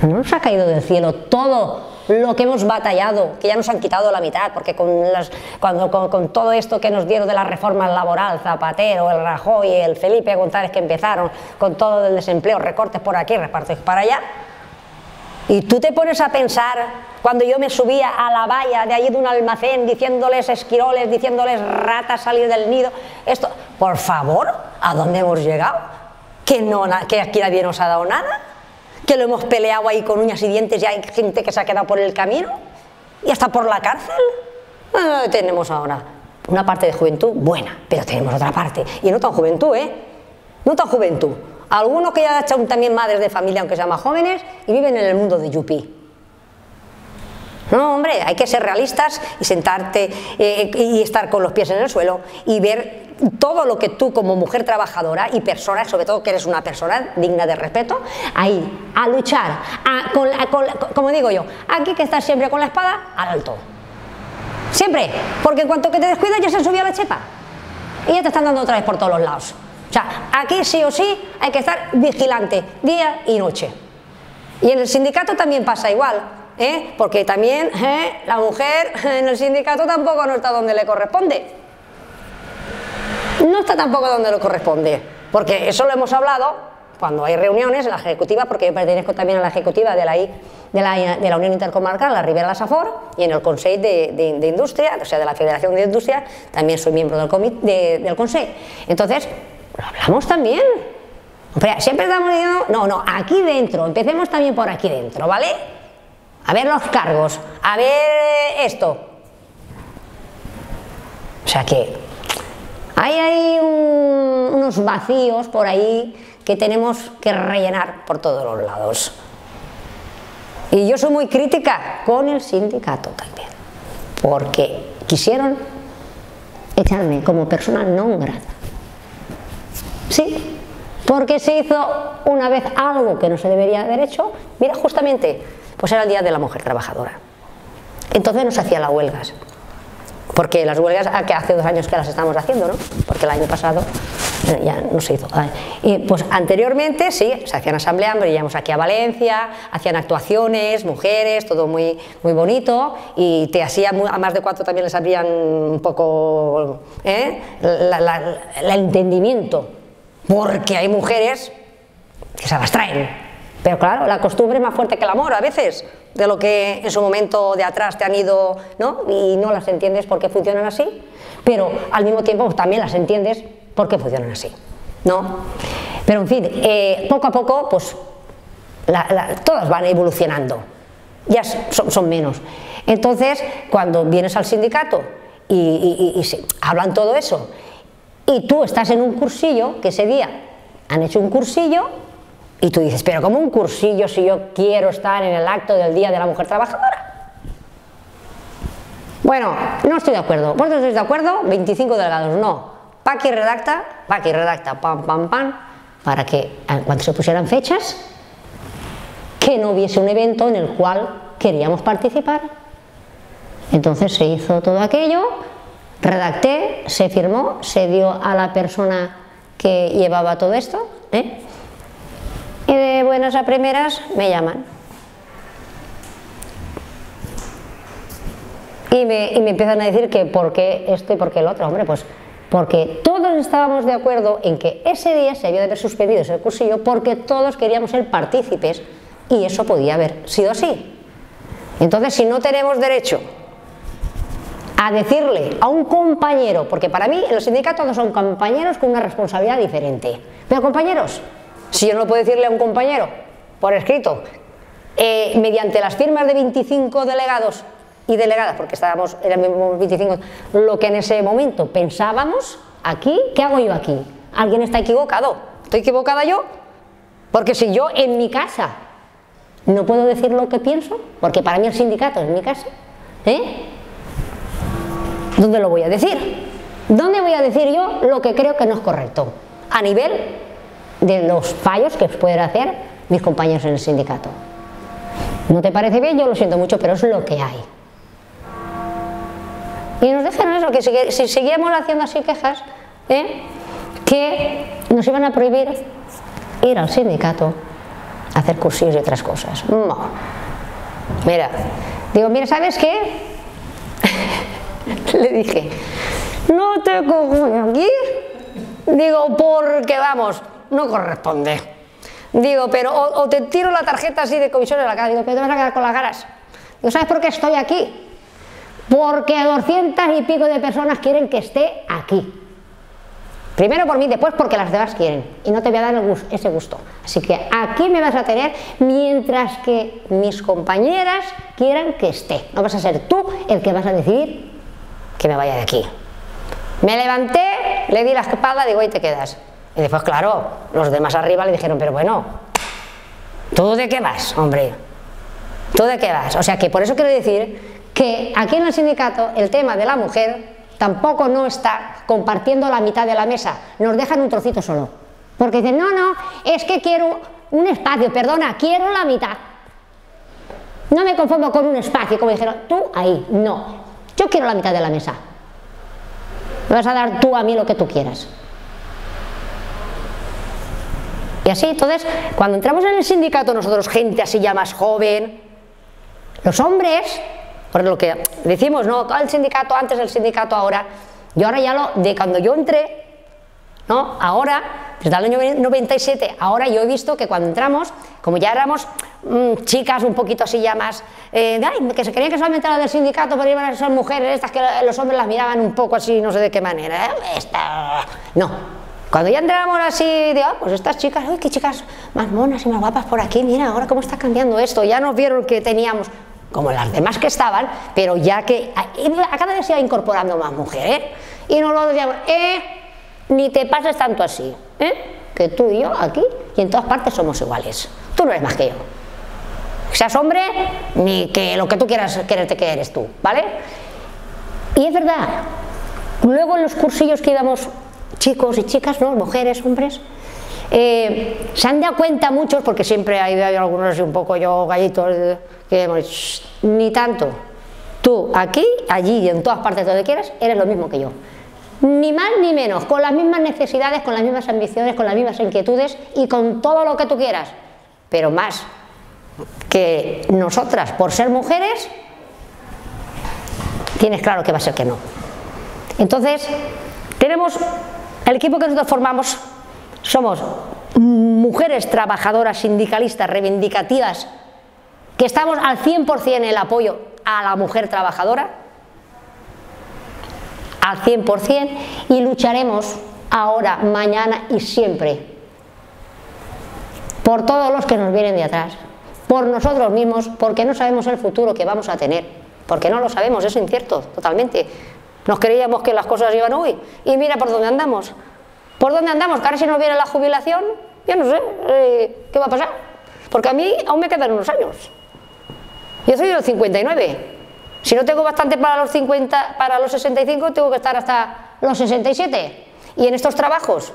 ¿No nos ha caído del cielo todo lo que hemos batallado, que ya nos han quitado la mitad, porque con, las, cuando, con, con, todo esto que nos dieron de la reforma laboral, Zapatero, el Rajoy, el Felipe González que empezaron, con todo el desempleo, recortes por aquí, repartes para allá, y tú te pones a pensar, cuando yo me subía a la valla de allí de un almacén diciéndoles esquiroles, diciéndoles ratas salir del nido, esto, por favor, ¿a dónde hemos llegado? ¿Que, no, que aquí nadie nos ha dado nada? que lo hemos peleado ahí con uñas y dientes y hay gente que se ha quedado por el camino y hasta por la cárcel. Eh, tenemos ahora una parte de juventud buena, pero tenemos otra parte. Y no tan juventud, ¿eh? No tan juventud. Algunos que ya son también madres de familia, aunque sean más jóvenes, y viven en el mundo de Yupi. No, hombre, hay que ser realistas y sentarte eh, y estar con los pies en el suelo y ver todo lo que tú como mujer trabajadora y persona, sobre todo que eres una persona digna de respeto, ahí, a luchar, a, como digo yo, aquí que estás siempre con la espada al alto. Siempre, porque en cuanto que te descuidas ya se subido la chepa y ya te están dando otra vez por todos los lados. O sea, aquí sí o sí hay que estar vigilante día y noche. Y en el sindicato también pasa igual, ¿eh? porque también ¿eh? la mujer en el sindicato tampoco no está donde le corresponde. No está tampoco donde le corresponde, porque eso lo hemos hablado cuando hay reuniones en la ejecutiva, porque yo pertenezco también a la ejecutiva de la, de la, de la Unión Intercomarcal, la Ribera la Safor, y en el Consejo de, de, Industria, o sea, de la Federación de Industria, también soy miembro del, del Consejo. Entonces, lo hablamos también. siempre estamos diciendo, no, no, aquí dentro, empecemos también por aquí dentro, ¿vale? A ver los cargos, a ver esto. O sea que hay, hay unos vacíos por ahí que tenemos que rellenar por todos los lados. Y yo soy muy crítica con el sindicato también, porque quisieron echarme como persona no grata. Sí, porque se hizo una vez algo que no se debería haber hecho. Mira, justamente, pues era el Día de la Mujer Trabajadora. Entonces no se hacían las huelgas. Porque las huelgas, que hace dos años que las estamos haciendo, ¿no? Porque el año pasado eh, ya no se hizo. Y pues anteriormente sí, se hacían asambleas, veníamos aquí a Valencia, hacían actuaciones, mujeres, todo muy, muy bonito, y te hacía, a más de cuatro también les abrían un poco ¿eh? el entendimiento, porque hay mujeres que se las traen. Pero claro, la costumbre es más fuerte que el amor a veces de lo que en su momento de atrás te han ido, ¿no? Y no las entiendes por qué funcionan así, pero al mismo tiempo también las entiendes por qué funcionan así, ¿no? Pero en fin, eh, poco a poco, pues todas van evolucionando, ya son, menos. Entonces, cuando vienes al sindicato y, y hablan todo eso, y tú estás en un cursillo, que ese día han hecho un cursillo, y tú dices, pero como un cursillo si yo quiero estar en el acto del Día de la Mujer Trabajadora? Bueno, no estoy de acuerdo. ¿Vosotros estáis de acuerdo? 25 delegados, no. Paqui redacta, Paqui redacta, pam, pam, pam, para que eh, cuando se pusieran fechas, que no hubiese un evento en el cual queríamos participar. Entonces se hizo todo aquello, redacté, se firmó, se dio a la persona que llevaba todo esto, ¿eh? Y de buenas a primeras me llaman. Y me, empiezan a decir que por qué esto y por qué el otro. Hombre, pues porque todos estábamos de acuerdo en que ese día se había de haber suspendido ese cursillo porque todos queríamos ser partícipes y eso podía haber sido así. Entonces, si no tenemos derecho a decirle a un compañero, porque para mí en los sindicatos todos son compañeros con una responsabilidad diferente, pero compañeros, si yo no puedo decirle a un compañero por escrito, eh, mediante las firmas de 25 delegados y delegadas, porque estábamos, eran 25, lo que en ese momento pensábamos, aquí, ¿qué hago yo aquí? ¿Alguien está equivocado? ¿Estoy equivocada yo? Porque si yo en mi casa no puedo decir lo que pienso, porque para mí el sindicato es mi casa, ¿eh? ¿dónde lo voy a decir? ¿Dónde voy a decir yo lo que creo que no es correcto? A nivel de los fallos que pueden hacer mis compañeros en el sindicato. ¿No te parece bien? Yo lo siento mucho, pero es lo que hay. Y nos dijeron eso, que si, seguíamos haciendo así quejas, ¿eh? que nos iban a prohibir ir al sindicato a hacer cursillos y otras cosas. No. Mira, digo, mira, ¿sabes qué? [laughs] Le dije, no te cojo aquí. Digo, porque vamos, no corresponde. Digo, pero o, te tiro la tarjeta así de comisión en la cara, digo, pero te vas a quedar con las ganas. Digo, ¿sabes por qué estoy aquí? Porque 200 y pico de personas quieren que esté aquí. Primero por mí, después porque las demás quieren. Y no te voy a dar ese gusto. Así que aquí me vas a tener mientras que mis compañeras quieran que esté. No vas a ser tú el que vas a decidir que me vaya de aquí. Me levanté, le di la espalda, digo, ahí te quedas. Y después, claro, los demás arriba le dijeron, pero bueno, ¿tú de qué vas, hombre? ¿Tú de qué vas? O sea que por eso quiero decir que aquí en el sindicato el tema de la mujer tampoco no está compartiendo la mitad de la mesa, nos dejan un trocito solo. Porque dicen, no, no, es que quiero un espacio, perdona, quiero la mitad. No me conformo con un espacio, como dijeron, tú ahí, no, yo quiero la mitad de la mesa. Me vas a dar tú a mí lo que tú quieras. Y así, entonces, cuando entramos en el sindicato, nosotros, gente así ya más joven, los hombres, por lo que decimos, no, el sindicato antes, el sindicato ahora, yo ahora ya lo, de cuando yo entré, ¿no? Ahora, desde el año 97, ahora yo he visto que cuando entramos, como ya éramos mmm, chicas un poquito así ya más, eh, ay, que se creían que solamente era del sindicato, pero iban a ser mujeres, estas que los hombres las miraban un poco así, no sé de qué manera, ¿eh? Esta... no, cuando ya entramos así, de, ah, pues estas chicas, uy, qué chicas más monas y más guapas por aquí, mira, ahora cómo está cambiando esto, ya nos vieron que teníamos, como las demás que estaban, pero ya que a, cada vez se iba incorporando más mujeres, ¿eh? y nos lo decíamos, eh, ni te pases tanto así, ¿eh? que tú y yo aquí y en todas partes somos iguales, tú no eres más que yo. Seas hombre, ni que lo que tú quieras quererte que eres tú, ¿vale? Y es verdad, luego en los cursillos que íbamos chicos y chicas, ¿no? mujeres, hombres, eh, se han dado cuenta muchos, porque siempre hay, hay algunos un poco yo gallitos, que ni tanto, tú aquí, allí y en todas partes donde quieras, eres lo mismo que yo. Ni más ni menos, con las mismas necesidades, con las mismas ambiciones, con las mismas inquietudes y con todo lo que tú quieras, pero más que nosotras, por ser mujeres, tienes claro que va a ser que no. Entonces, tenemos el equipo que nosotros formamos somos mujeres trabajadoras, sindicalistas, reivindicativas, que estamos al 100% en el apoyo a la mujer trabajadora, al 100%, y lucharemos ahora, mañana y siempre por todos los que nos vienen de atrás, por nosotros mismos, porque no sabemos el futuro que vamos a tener, porque no lo sabemos, es incierto totalmente. Nos creíamos que las cosas iban hoy y mira por dónde andamos. ¿Por dónde andamos? Que ahora si nos viene la jubilación, yo no sé, eh, ¿qué va a pasar? Porque a mí aún me quedan unos años. Yo soy del 59. Si no tengo bastante para los 50, para los 65, tengo que estar hasta los 67. Y en estos trabajos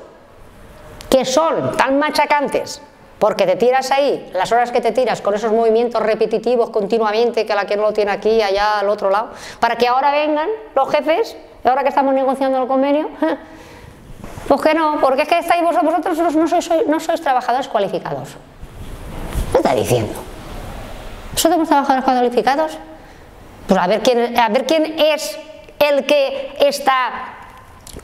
que son tan machacantes, porque te tiras ahí, las horas que te tiras con esos movimientos repetitivos continuamente, que la que no lo tiene aquí, allá, al otro lado, para que ahora vengan los jefes, ahora que estamos negociando el convenio, [laughs] pues que no, porque es que estáis vosotros, no sois, no sois trabajadores cualificados. ¿Qué está diciendo? ¿Nosotros somos trabajadores cualificados? Pues a ver quién, a ver quién es el que está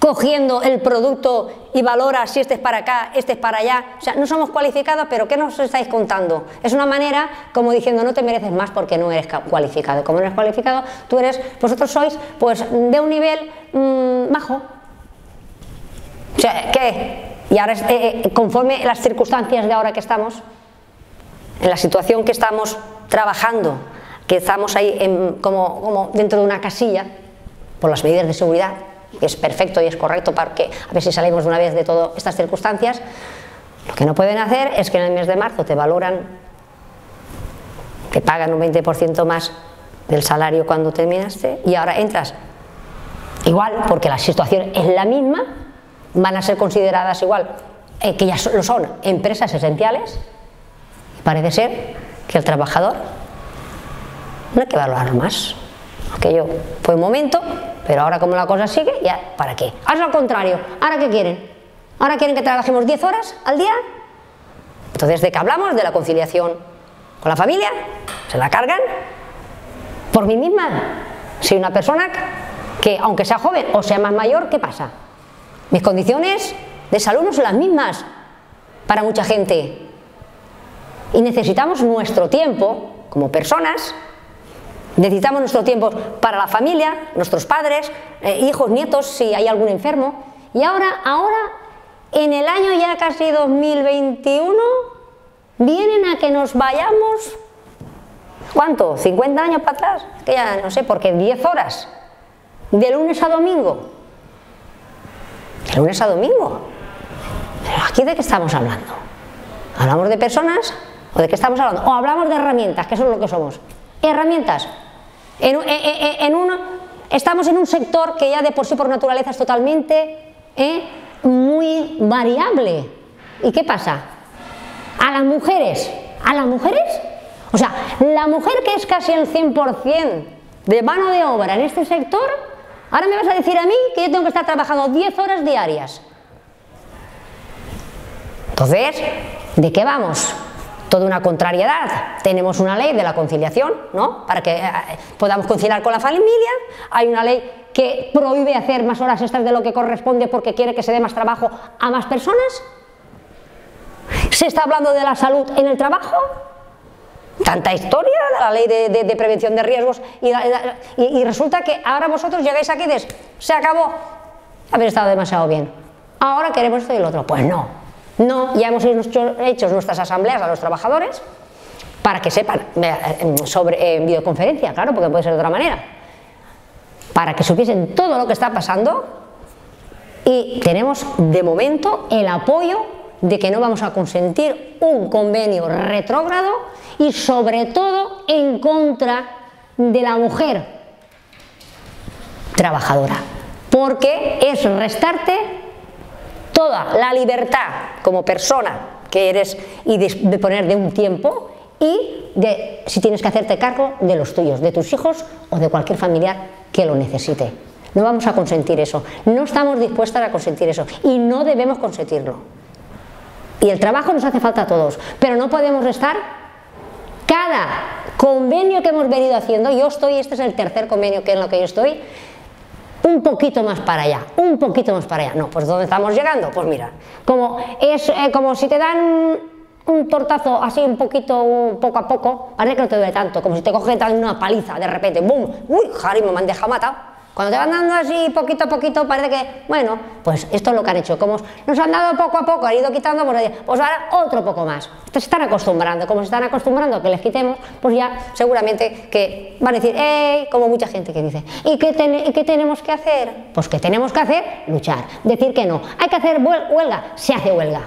cogiendo el producto y valora si este es para acá, este es para allá. O sea, no somos cualificados, pero ¿qué nos estáis contando? Es una manera como diciendo no te mereces más porque no eres cualificado. Como no eres cualificado, tú eres, vosotros sois pues de un nivel mmm, bajo. O sea, ¿qué? Y ahora, eh, eh, conforme las circunstancias de ahora que estamos, en la situación que estamos trabajando, que estamos ahí en, como, como dentro de una casilla, por las medidas de seguridad, es perfecto y es correcto para que a ver si salimos de una vez de todas estas circunstancias, lo que no pueden hacer es que en el mes de marzo te valoran, te pagan un 20% más del salario cuando terminaste y ahora entras igual porque la situación es la misma, van a ser consideradas igual, eh, que ya lo son, empresas esenciales, parece ser que el trabajador no hay que valorar más. Aquello fue un momento, pero ahora como la cosa sigue, ya, ¿para qué? Ahora al contrario, ¿ahora qué quieren? ¿Ahora quieren que trabajemos 10 horas al día? Entonces, ¿de qué hablamos? De la conciliación con la familia, se la cargan por mí misma. Soy una persona que, aunque sea joven o sea más mayor, ¿qué pasa? Mis condiciones de salud no son las mismas para mucha gente. Y necesitamos nuestro tiempo como personas Necesitamos nuestro tiempo para la familia, nuestros padres, eh, hijos, nietos, si hay algún enfermo. Y ahora, ahora, en el año ya casi 2021, vienen a que nos vayamos, ¿cuánto? ¿50 años para atrás? que ya no sé, porque 10 horas, de lunes a domingo. De lunes a domingo. ¿Pero aquí de qué estamos hablando? Hablamos de personas ¿O de qué estamos hablando? O hablamos de herramientas, que eso es lo que somos. Herramientas. En- en un- estamos en un sector que ya de por sí por naturaleza es totalmente ¿eh? muy variable. ¿Y qué pasa? A las mujeres, a las mujeres, o sea, la mujer que es casi el 100% de mano de obra en este sector, ahora me vas a decir a mí que yo tengo que estar trabajando 10 horas diarias. Entonces, ¿de qué vamos? Toda una contrariedad. Tenemos una ley de la conciliación, ¿no? Para que eh, podamos conciliar con la familia. Hay una ley que prohíbe hacer más horas extras de lo que corresponde porque quiere que se dé más trabajo a más personas. Se está hablando de la salud en el trabajo. Tanta historia, la ley de, de- de prevención de riesgos, y, y- y resulta que ahora vosotros llegáis aquí y dices, se acabó, haber estado demasiado bien. Ahora queremos esto y lo otro. Pues no, no, ya hemos hecho, nuestras asambleas a los trabajadores para que sepan eh, sobre en videoconferencia, claro, porque puede ser de otra manera, para que supiesen todo lo que está pasando y tenemos de momento el apoyo de que no vamos a consentir un convenio retrógrado y sobre todo en contra de la mujer trabajadora, porque es restarte toda la libertad como persona que eres y de, poner de un tiempo y de si tienes que hacerte cargo de los tuyos, de tus hijos o de cualquier familiar que lo necesite. No vamos a consentir eso, no estamos dispuestas a consentir eso y no debemos consentirlo. Y el trabajo nos hace falta a todos, pero no podemos estar cada convenio que hemos venido haciendo, yo estoy, este es el tercer convenio que en lo que yo estoy, un poquito más para allá, un poquito más para allá. No, pues ¿dónde estamos llegando? Pues mira, como es eh, como si te dan un tortazo así un poquito, poco a poco, parece que no te duele tanto, como si te cogen una paliza de repente, ¡bum! ¡Uy, Jari, me han dejado matado! Cuando te van dando así poquito a poquito, parece que, bueno, pues esto es lo que han hecho. Como nos han dado poco a poco, han ido quitando, pues, pues ahora otro poco más. Se están acostumbrando, como se están acostumbrando a que les quitemos, pues ya seguramente que van a decir, ¡ey! Como mucha gente que dice, ¿y qué, ten- y qué tenemos que hacer? Pues que tenemos que hacer, luchar, decir que no. Hay que hacer huel- huelga, se hace huelga.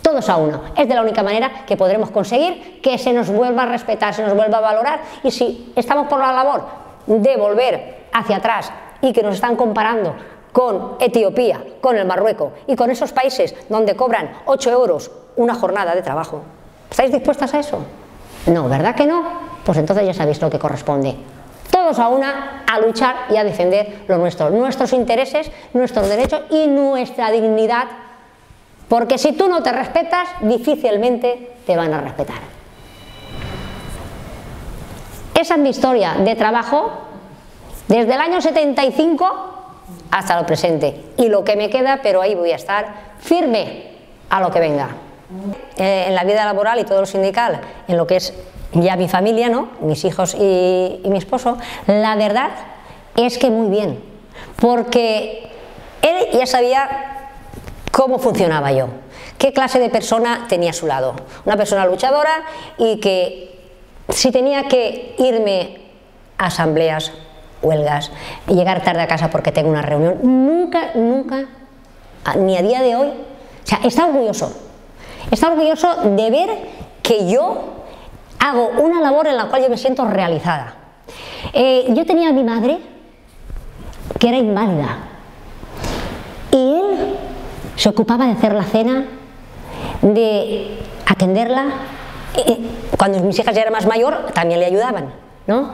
Todos a uno. Es de la única manera que podremos conseguir que se nos vuelva a respetar, se nos vuelva a valorar. Y si estamos por la labor de volver hacia atrás y que nos están comparando con Etiopía, con el Marruecos y con esos países donde cobran 8 euros una jornada de trabajo, ¿estáis dispuestas a eso? No, ¿verdad que no? Pues entonces ya sabéis lo que corresponde. Todos a una a luchar y a defender lo nuestro, nuestros intereses, nuestros derechos y nuestra dignidad porque si tú no te respetas, difícilmente te van a respetar. Esa es mi historia de trabajo desde el año 75 hasta lo presente. Y lo que me queda, pero ahí voy a estar firme a lo que venga. Eh, en la vida laboral y todo lo sindical, en lo que es ya mi familia, ¿no? mis hijos y, y mi esposo, la verdad es que muy bien. Porque él ya sabía cómo funcionaba yo, qué clase de persona tenía a su lado. Una persona luchadora y que si tenía que irme a asambleas, huelgas, llegar tarde a casa porque tengo una reunión, nunca, nunca, ni a día de hoy, o sea, está orgulloso. Está orgulloso de ver que yo hago una labor en la cual yo me siento realizada. Eh, yo tenía a mi madre que era inválida y él se ocupaba de hacer la cena, de atenderla. Cuando mis hijas ya eran más mayor, también le ayudaban, ¿no?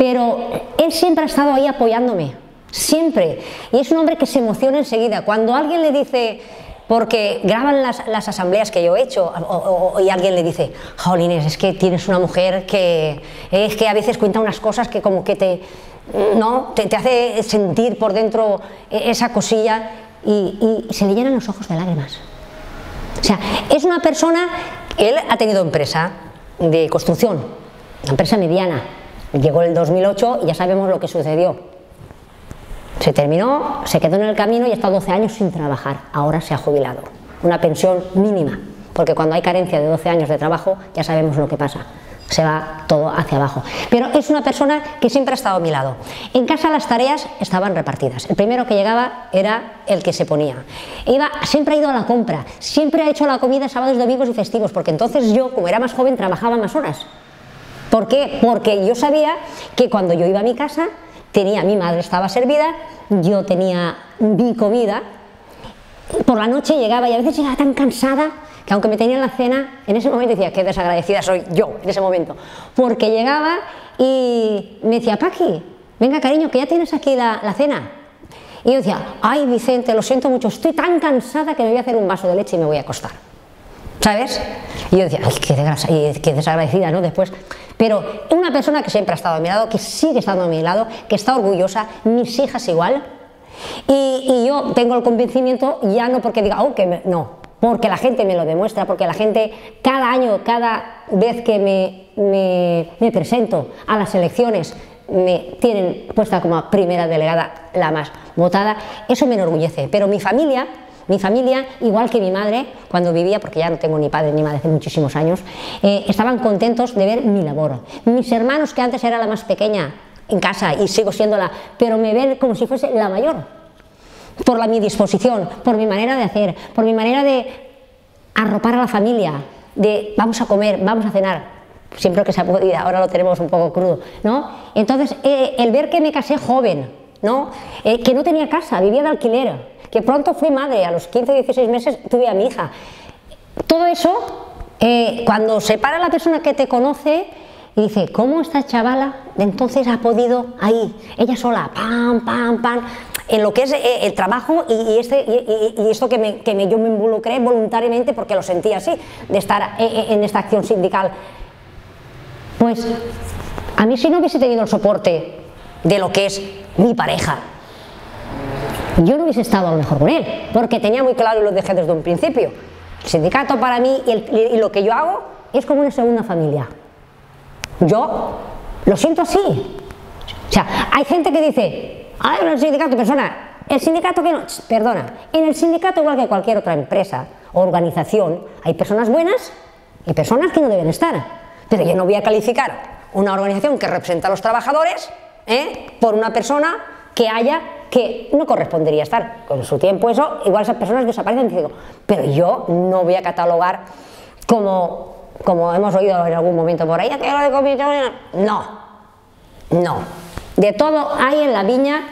Pero él siempre ha estado ahí apoyándome, siempre. Y es un hombre que se emociona enseguida. Cuando alguien le dice, porque graban las, las asambleas que yo he hecho, o- alguien le dice, Jolines, es que tienes una mujer que es que a veces cuenta unas cosas que como que te, ¿no? te, te hace sentir por dentro esa cosilla y, y se le llenan los ojos de lágrimas. O sea, es una persona, él ha tenido empresa de construcción, una empresa mediana. Llegó el 2008 y ya sabemos lo que sucedió. Se terminó, se quedó en el camino y estado 12 años sin trabajar. Ahora se ha jubilado. Una pensión mínima, porque cuando hay carencia de 12 años de trabajo ya sabemos lo que pasa. se va todo hacia abajo. Pero es una persona que siempre ha estado a mi lado. En casa las tareas estaban repartidas. El primero que llegaba era el que se ponía. Iba, siempre ha ido a la compra, siempre ha hecho la comida sábados, domingos y festivos, porque entonces yo, como era más joven, trabajaba más horas. ¿Por qué? Porque yo sabía que cuando yo iba a mi casa, tenía, mi madre estaba servida, yo tenía mi comida, por la noche llegaba y a veces llegaba tan cansada que aunque me tenía en la cena, en ese momento decía, qué desagradecida soy yo en ese momento, porque llegaba y me decía, Paqui, venga cariño, que ya tienes aquí la, cena. Y yo decía, ay Vicente, lo siento mucho, estoy tan cansada que me voy a hacer un vaso de leche y me voy a acostar. ¿Sabes? Y yo decía, ay, qué, qué desagradecida, ¿no? Después, pero una persona que siempre ha estado a mi lado, que sigue estando a mi lado, que está orgullosa, mis hijas igual, y, yo tengo el convencimiento, ya no porque diga, oh, que no, porque la gente me lo demuestra, porque la gente cada año, cada vez que me, me, presento a las elecciones, me tienen puesta como primera delegada la más votada, eso me enorgullece. Pero mi familia, mi familia, igual que mi madre, cuando vivía, porque ya no tengo ni padre ni madre hace muchísimos años, eh, estaban contentos de ver mi labor. Mis hermanos, que antes era la más pequeña en casa y sigo siendo la, pero me ven como si fuese la mayor por la, mi disposición, por mi manera de hacer, por mi manera de arropar a la familia, de vamos a comer, vamos a cenar, siempre que se ha podido, ahora lo tenemos un poco crudo, ¿no? Entonces, eh, el ver que me casé joven, ¿no? Eh, que no tenía casa, vivía de alquiler, que pronto fui madre, a los 15, 16 meses tuve a mi hija. Todo eso, eh, cuando se para la persona que te conoce y dice, ¿cómo esta chavala entonces ha podido ahí, ella sola, pam, pam, pam, en lo que es eh, el trabajo y, este, y, esto que, me, que me, yo me involucré voluntariamente porque lo sentía así, de estar eh, en esta acción sindical. Pues a mí si no hubiese tenido el soporte de lo que es mi pareja, yo no hubiese estado a lo mejor con él, porque tenía muy claro y lo dejé desde un principio. El sindicato para mí y, lo que yo hago es como una segunda familia. Yo lo siento así. O sea, hay gente que dice, en el sindicato, persona, el sindicato que no, perdona, en el sindicato igual que cualquier otra empresa o organización, hay personas buenas y personas que no deben estar. Pero yo no voy a calificar una organización que representa a los trabajadores ¿eh? por una persona que haya que no correspondería estar. Con su tiempo eso, igual esas personas desaparecen, digo, pero yo no voy a catalogar como, como hemos oído en algún momento por ahí, no, no. De todo hay en la viña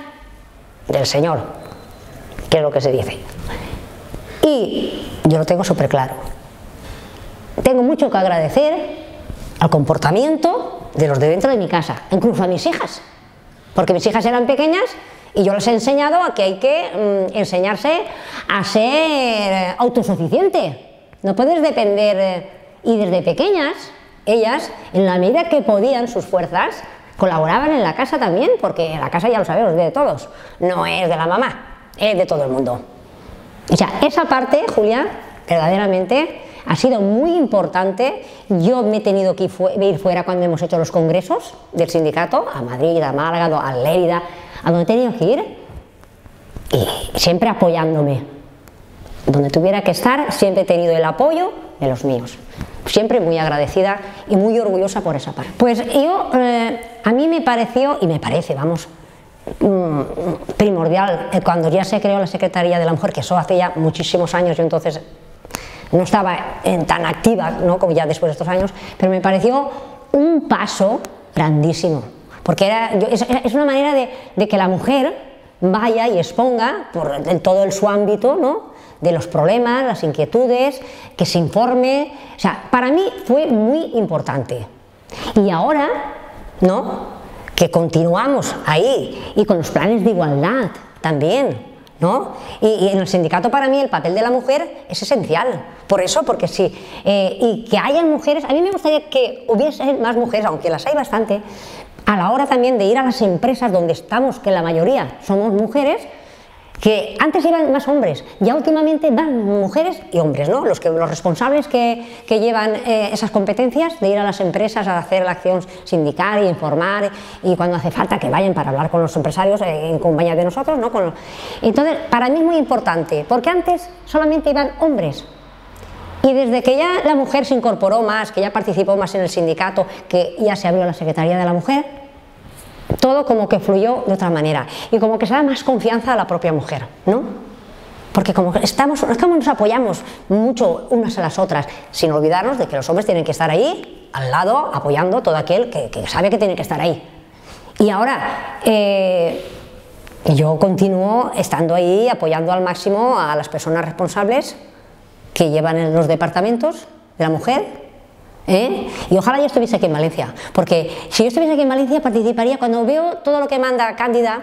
del Señor, que es lo que se dice. Y yo lo tengo súper claro. Tengo mucho que agradecer al comportamiento de los de dentro de mi casa, incluso a mis hijas, porque mis hijas eran pequeñas y yo les he enseñado a que hay que mm, enseñarse a ser autosuficiente. No puedes depender, eh, y desde pequeñas, ellas, en la medida que podían sus fuerzas, Colaboraban en la casa también, porque la casa ya lo sabemos, de todos, no es de la mamá, es de todo el mundo. O sea, esa parte, Julia, verdaderamente ha sido muy importante. Yo me he tenido que ir fuera cuando hemos hecho los congresos del sindicato, a Madrid, a Málaga, a Lérida, a donde he tenido que ir, y siempre apoyándome. Donde tuviera que estar, siempre he tenido el apoyo de los míos siempre muy agradecida y muy orgullosa por esa parte. Pues yo, eh, a mí me pareció, y me parece, vamos, mm, primordial, eh, cuando ya se creó la Secretaría de la Mujer, que eso hace ya muchísimos años, yo entonces no estaba tan activa ¿no? como ya después de estos años, pero me pareció un paso grandísimo, porque era, es, una manera de, que la mujer vaya y exponga por todo el, su ámbito, ¿no? de los problemas, las inquietudes, que se informe. O sea, para mí fue muy importante. Y ahora, ¿no? Que continuamos ahí y con los planes de igualdad también, ¿no? Y, en el sindicato para mí el papel de la mujer es esencial. Por eso, porque sí. Eh, y que haya mujeres, a mí me gustaría que hubiese más mujeres, aunque las hay bastante, a la hora también de ir a las empresas donde estamos, que la mayoría somos mujeres, que antes iban más hombres, ya últimamente van mujeres y hombres, ¿no? los, que, los responsables que, llevan eh, esas competencias de ir a las empresas a hacer la acción sindical e informar y cuando hace falta que vayan para hablar con los empresarios eh, en compañía de nosotros. ¿no? Entonces, para mí es muy importante, porque antes solamente iban hombres Y desde que ya la mujer se incorporó más, que ya participó más en el sindicato, que ya se abrió la Secretaría de la Mujer, todo como que fluyó de otra manera y como que se da más confianza a la propia mujer, ¿no? Porque como estamos, es como nos apoyamos mucho unas a las otras, sin olvidarnos de que los hombres tienen que estar ahí, al lado, apoyando todo aquel que, sabe que tiene que estar ahí. Y ahora, eh, yo continúo estando ahí apoyando al máximo a las personas responsables que llevan en los departamentos de la mujer. ¿Eh? Y ojalá yo estuviese aquí en Valencia, porque si yo estuviese aquí en Valencia participaría cuando veo todo lo que manda Cándida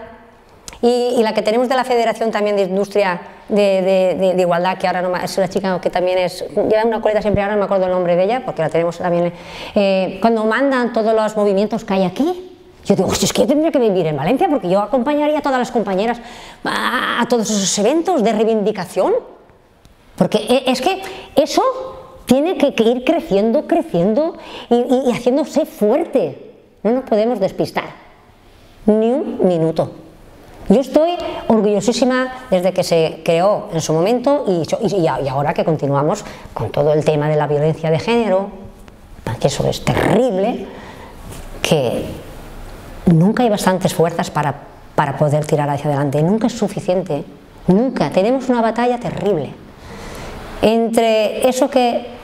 y, la que tenemos de la Federación también de Industria de, Igualdad, que ahora no es una chica que también es, lleva una coleta siempre, ahora no me acuerdo el nombre de ella, porque la tenemos también, eh, cuando mandan todos los movimientos que hay aquí, yo digo, es que yo tendría que vivir en Valencia porque yo acompañaría a todas las compañeras a, todos esos eventos de reivindicación. Porque e, es que eso tiene que, ir creciendo, creciendo y, haciéndose fuerte. No nos podemos despistar. Ni un minuto. Yo estoy orgullosísima desde que se creó en su momento y, y, ahora que continuamos con todo el tema de la violencia de género, que eso es terrible, que nunca hay bastantes fuerzas para, para poder tirar hacia adelante, nunca es suficiente, nunca. Tenemos una batalla terrible entre eso que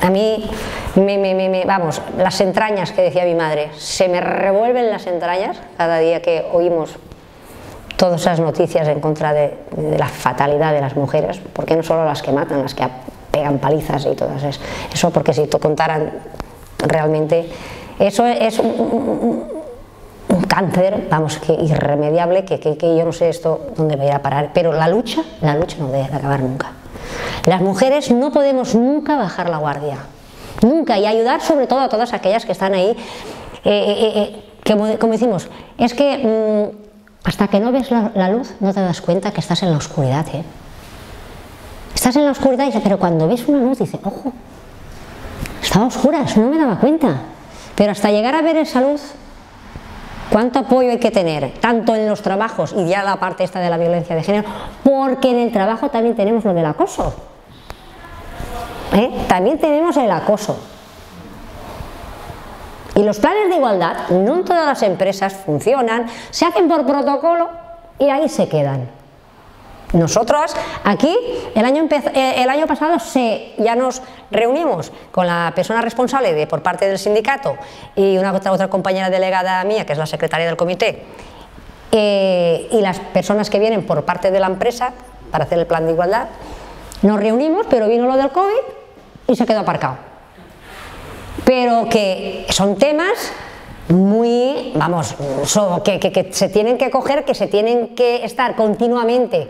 a mí, me, me, me, vamos, las entrañas que decía mi madre, se me revuelven las entrañas cada día que oímos todas esas noticias en contra de, la fatalidad de las mujeres, porque no solo las que matan, las que pegan palizas y todas eso, eso porque si te contaran realmente, eso es un, cáncer, vamos, que irremediable, que, yo no sé esto dónde va a ir a parar, pero la lucha, la lucha no debe acabar nunca. Las mujeres no podemos nunca bajar la guardia, nunca, y ayudar sobre todo a todas aquellas que están ahí, eh, eh, eh, que como, decimos, es que mm, hasta que no ves la, luz no te das cuenta que estás en la oscuridad. Estás en la oscuridad, pero cuando ves una luz dices, ojo, estaba oscura, no me daba cuenta. Pero hasta llegar a ver esa luz ¿Cuánto apoyo hay que tener? Tanto en los trabajos y ya la parte esta de la violencia de género, porque en el trabajo también tenemos lo del acoso. ¿Eh? También tenemos el acoso. Y los planes de igualdad no en todas las empresas funcionan, se hacen por protocolo y ahí se quedan. Nosotros aquí el año, eh, el año pasado se, ya nos reunimos con la persona responsable de, por parte del sindicato y una otra, compañera delegada mía, que es la secretaria del comité, eh, y las personas que vienen por parte de la empresa para hacer el plan de igualdad. Nos reunimos, pero vino lo del COVID y se quedó aparcado. Pero que son temas muy, vamos, que se tienen que coger, que se tienen que estar continuamente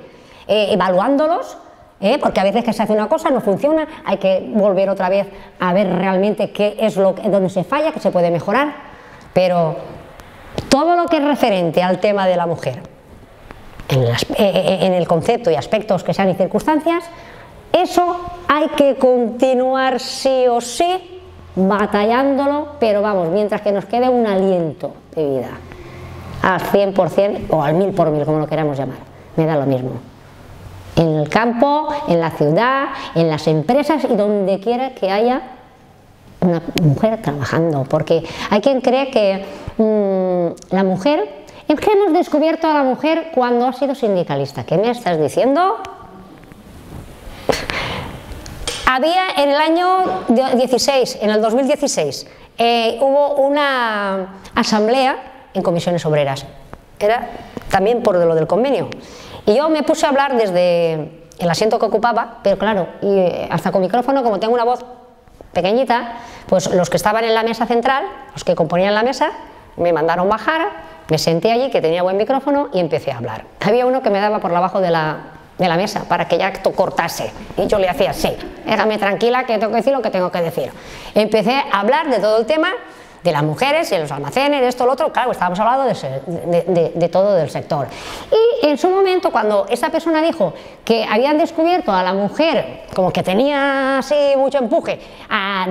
eh, evaluándolos, eh, porque a veces que se hace una cosa no funciona, hay que volver otra vez a ver realmente qué es lo donde se falla, que se puede mejorar, pero todo lo que es referente al tema de la mujer, en, eh, en el concepto y aspectos que sean y circunstancias, eso hay que continuar sí o sí batallándolo, pero vamos, mientras que nos quede un aliento de vida, al 100% o al mil por mil, como lo queramos llamar, me da lo mismo en el campo, en la ciudad, en las empresas y donde quiera que haya una mujer trabajando, porque hay quien cree que mm, la mujer, es que hemos descubierto a la mujer cuando ha sido sindicalista. ¿Qué me estás diciendo? Había en el año 16, en el 2016, eh, hubo una asamblea en comisiones obreras. Era también por lo del convenio. Y yo me puse a hablar desde el asiento que ocupaba, pero claro, y eh, hasta con micrófono, como tengo una voz pequeñita, pues los que estaban en la mesa central, los que componían la mesa, me mandaron bajar, me senté allí, que tenía buen micrófono, y empecé a hablar. Había uno que me daba por abajo de la, de la mesa para que ya esto cortase. Y yo le hacía, sí, déjame tranquila que tengo que decir lo que tengo que decir. Empecé a hablar de todo el tema de las mujeres, y los almacenes, esto, lo otro, claro, estábamos hablando de, todo del sector. Y en su momento, cuando esa persona dijo que habían descubierto a la mujer como que tenía así mucho empuje a,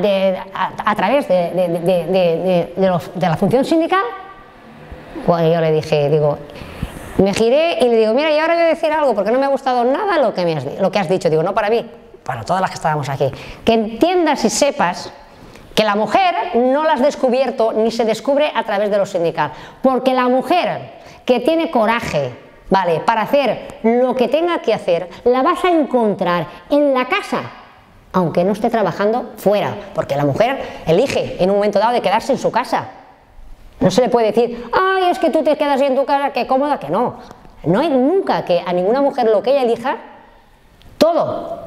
través de, la función sindical, pues yo le dije, digo, me giré y le digo, mira, y ahora voy a decir algo porque no me ha gustado nada lo que, me has, lo que has dicho. Digo, no para mí, para todas las que estábamos aquí, que entiendas y sepas que la mujer no la has descubierto ni se descubre a través de los sindicatos, porque la mujer que tiene coraje, ¿vale? Para hacer lo que tenga que hacer, la vas a encontrar en la casa, aunque no esté trabajando fuera, porque la mujer elige en un momento dado de quedarse en su casa. No se le puede decir, ay, es que tú te quedas en tu casa, qué cómoda, que no. No hay nunca que a ninguna mujer lo que ella elija, todo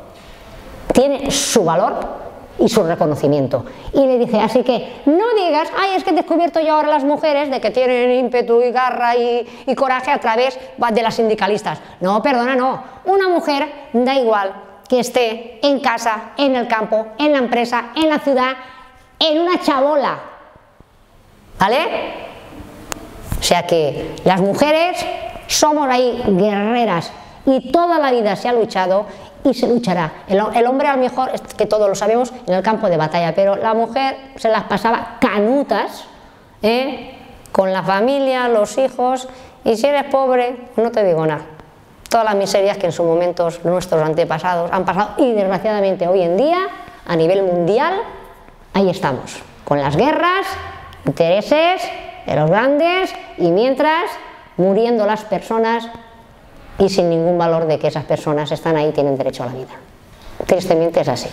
tiene su valor y su reconocimiento. Y le dice, así que no digas, ay, es que he descubierto yo ahora las mujeres de que tienen ímpetu y garra y, y coraje a través de las sindicalistas. No, perdona, no. Una mujer da igual que esté en casa, en el campo, en la empresa, en la ciudad, en una chabola. ¿Vale? O sea que las mujeres somos ahí guerreras y toda la vida se ha luchado y se luchará. El, hombre a lo mejor, es que todos lo sabemos, en el campo de batalla, pero la mujer se las pasaba canutas ¿eh? con la familia, los hijos, y si eres pobre, no te digo nada. Todas las miserias que en sus momentos nuestros antepasados han pasado y desgraciadamente hoy en día, a nivel mundial, ahí estamos, con las guerras, intereses de los grandes y mientras muriendo las personas y sin ningún valor de que esas personas están ahí y tienen derecho a la vida. Tristemente es así.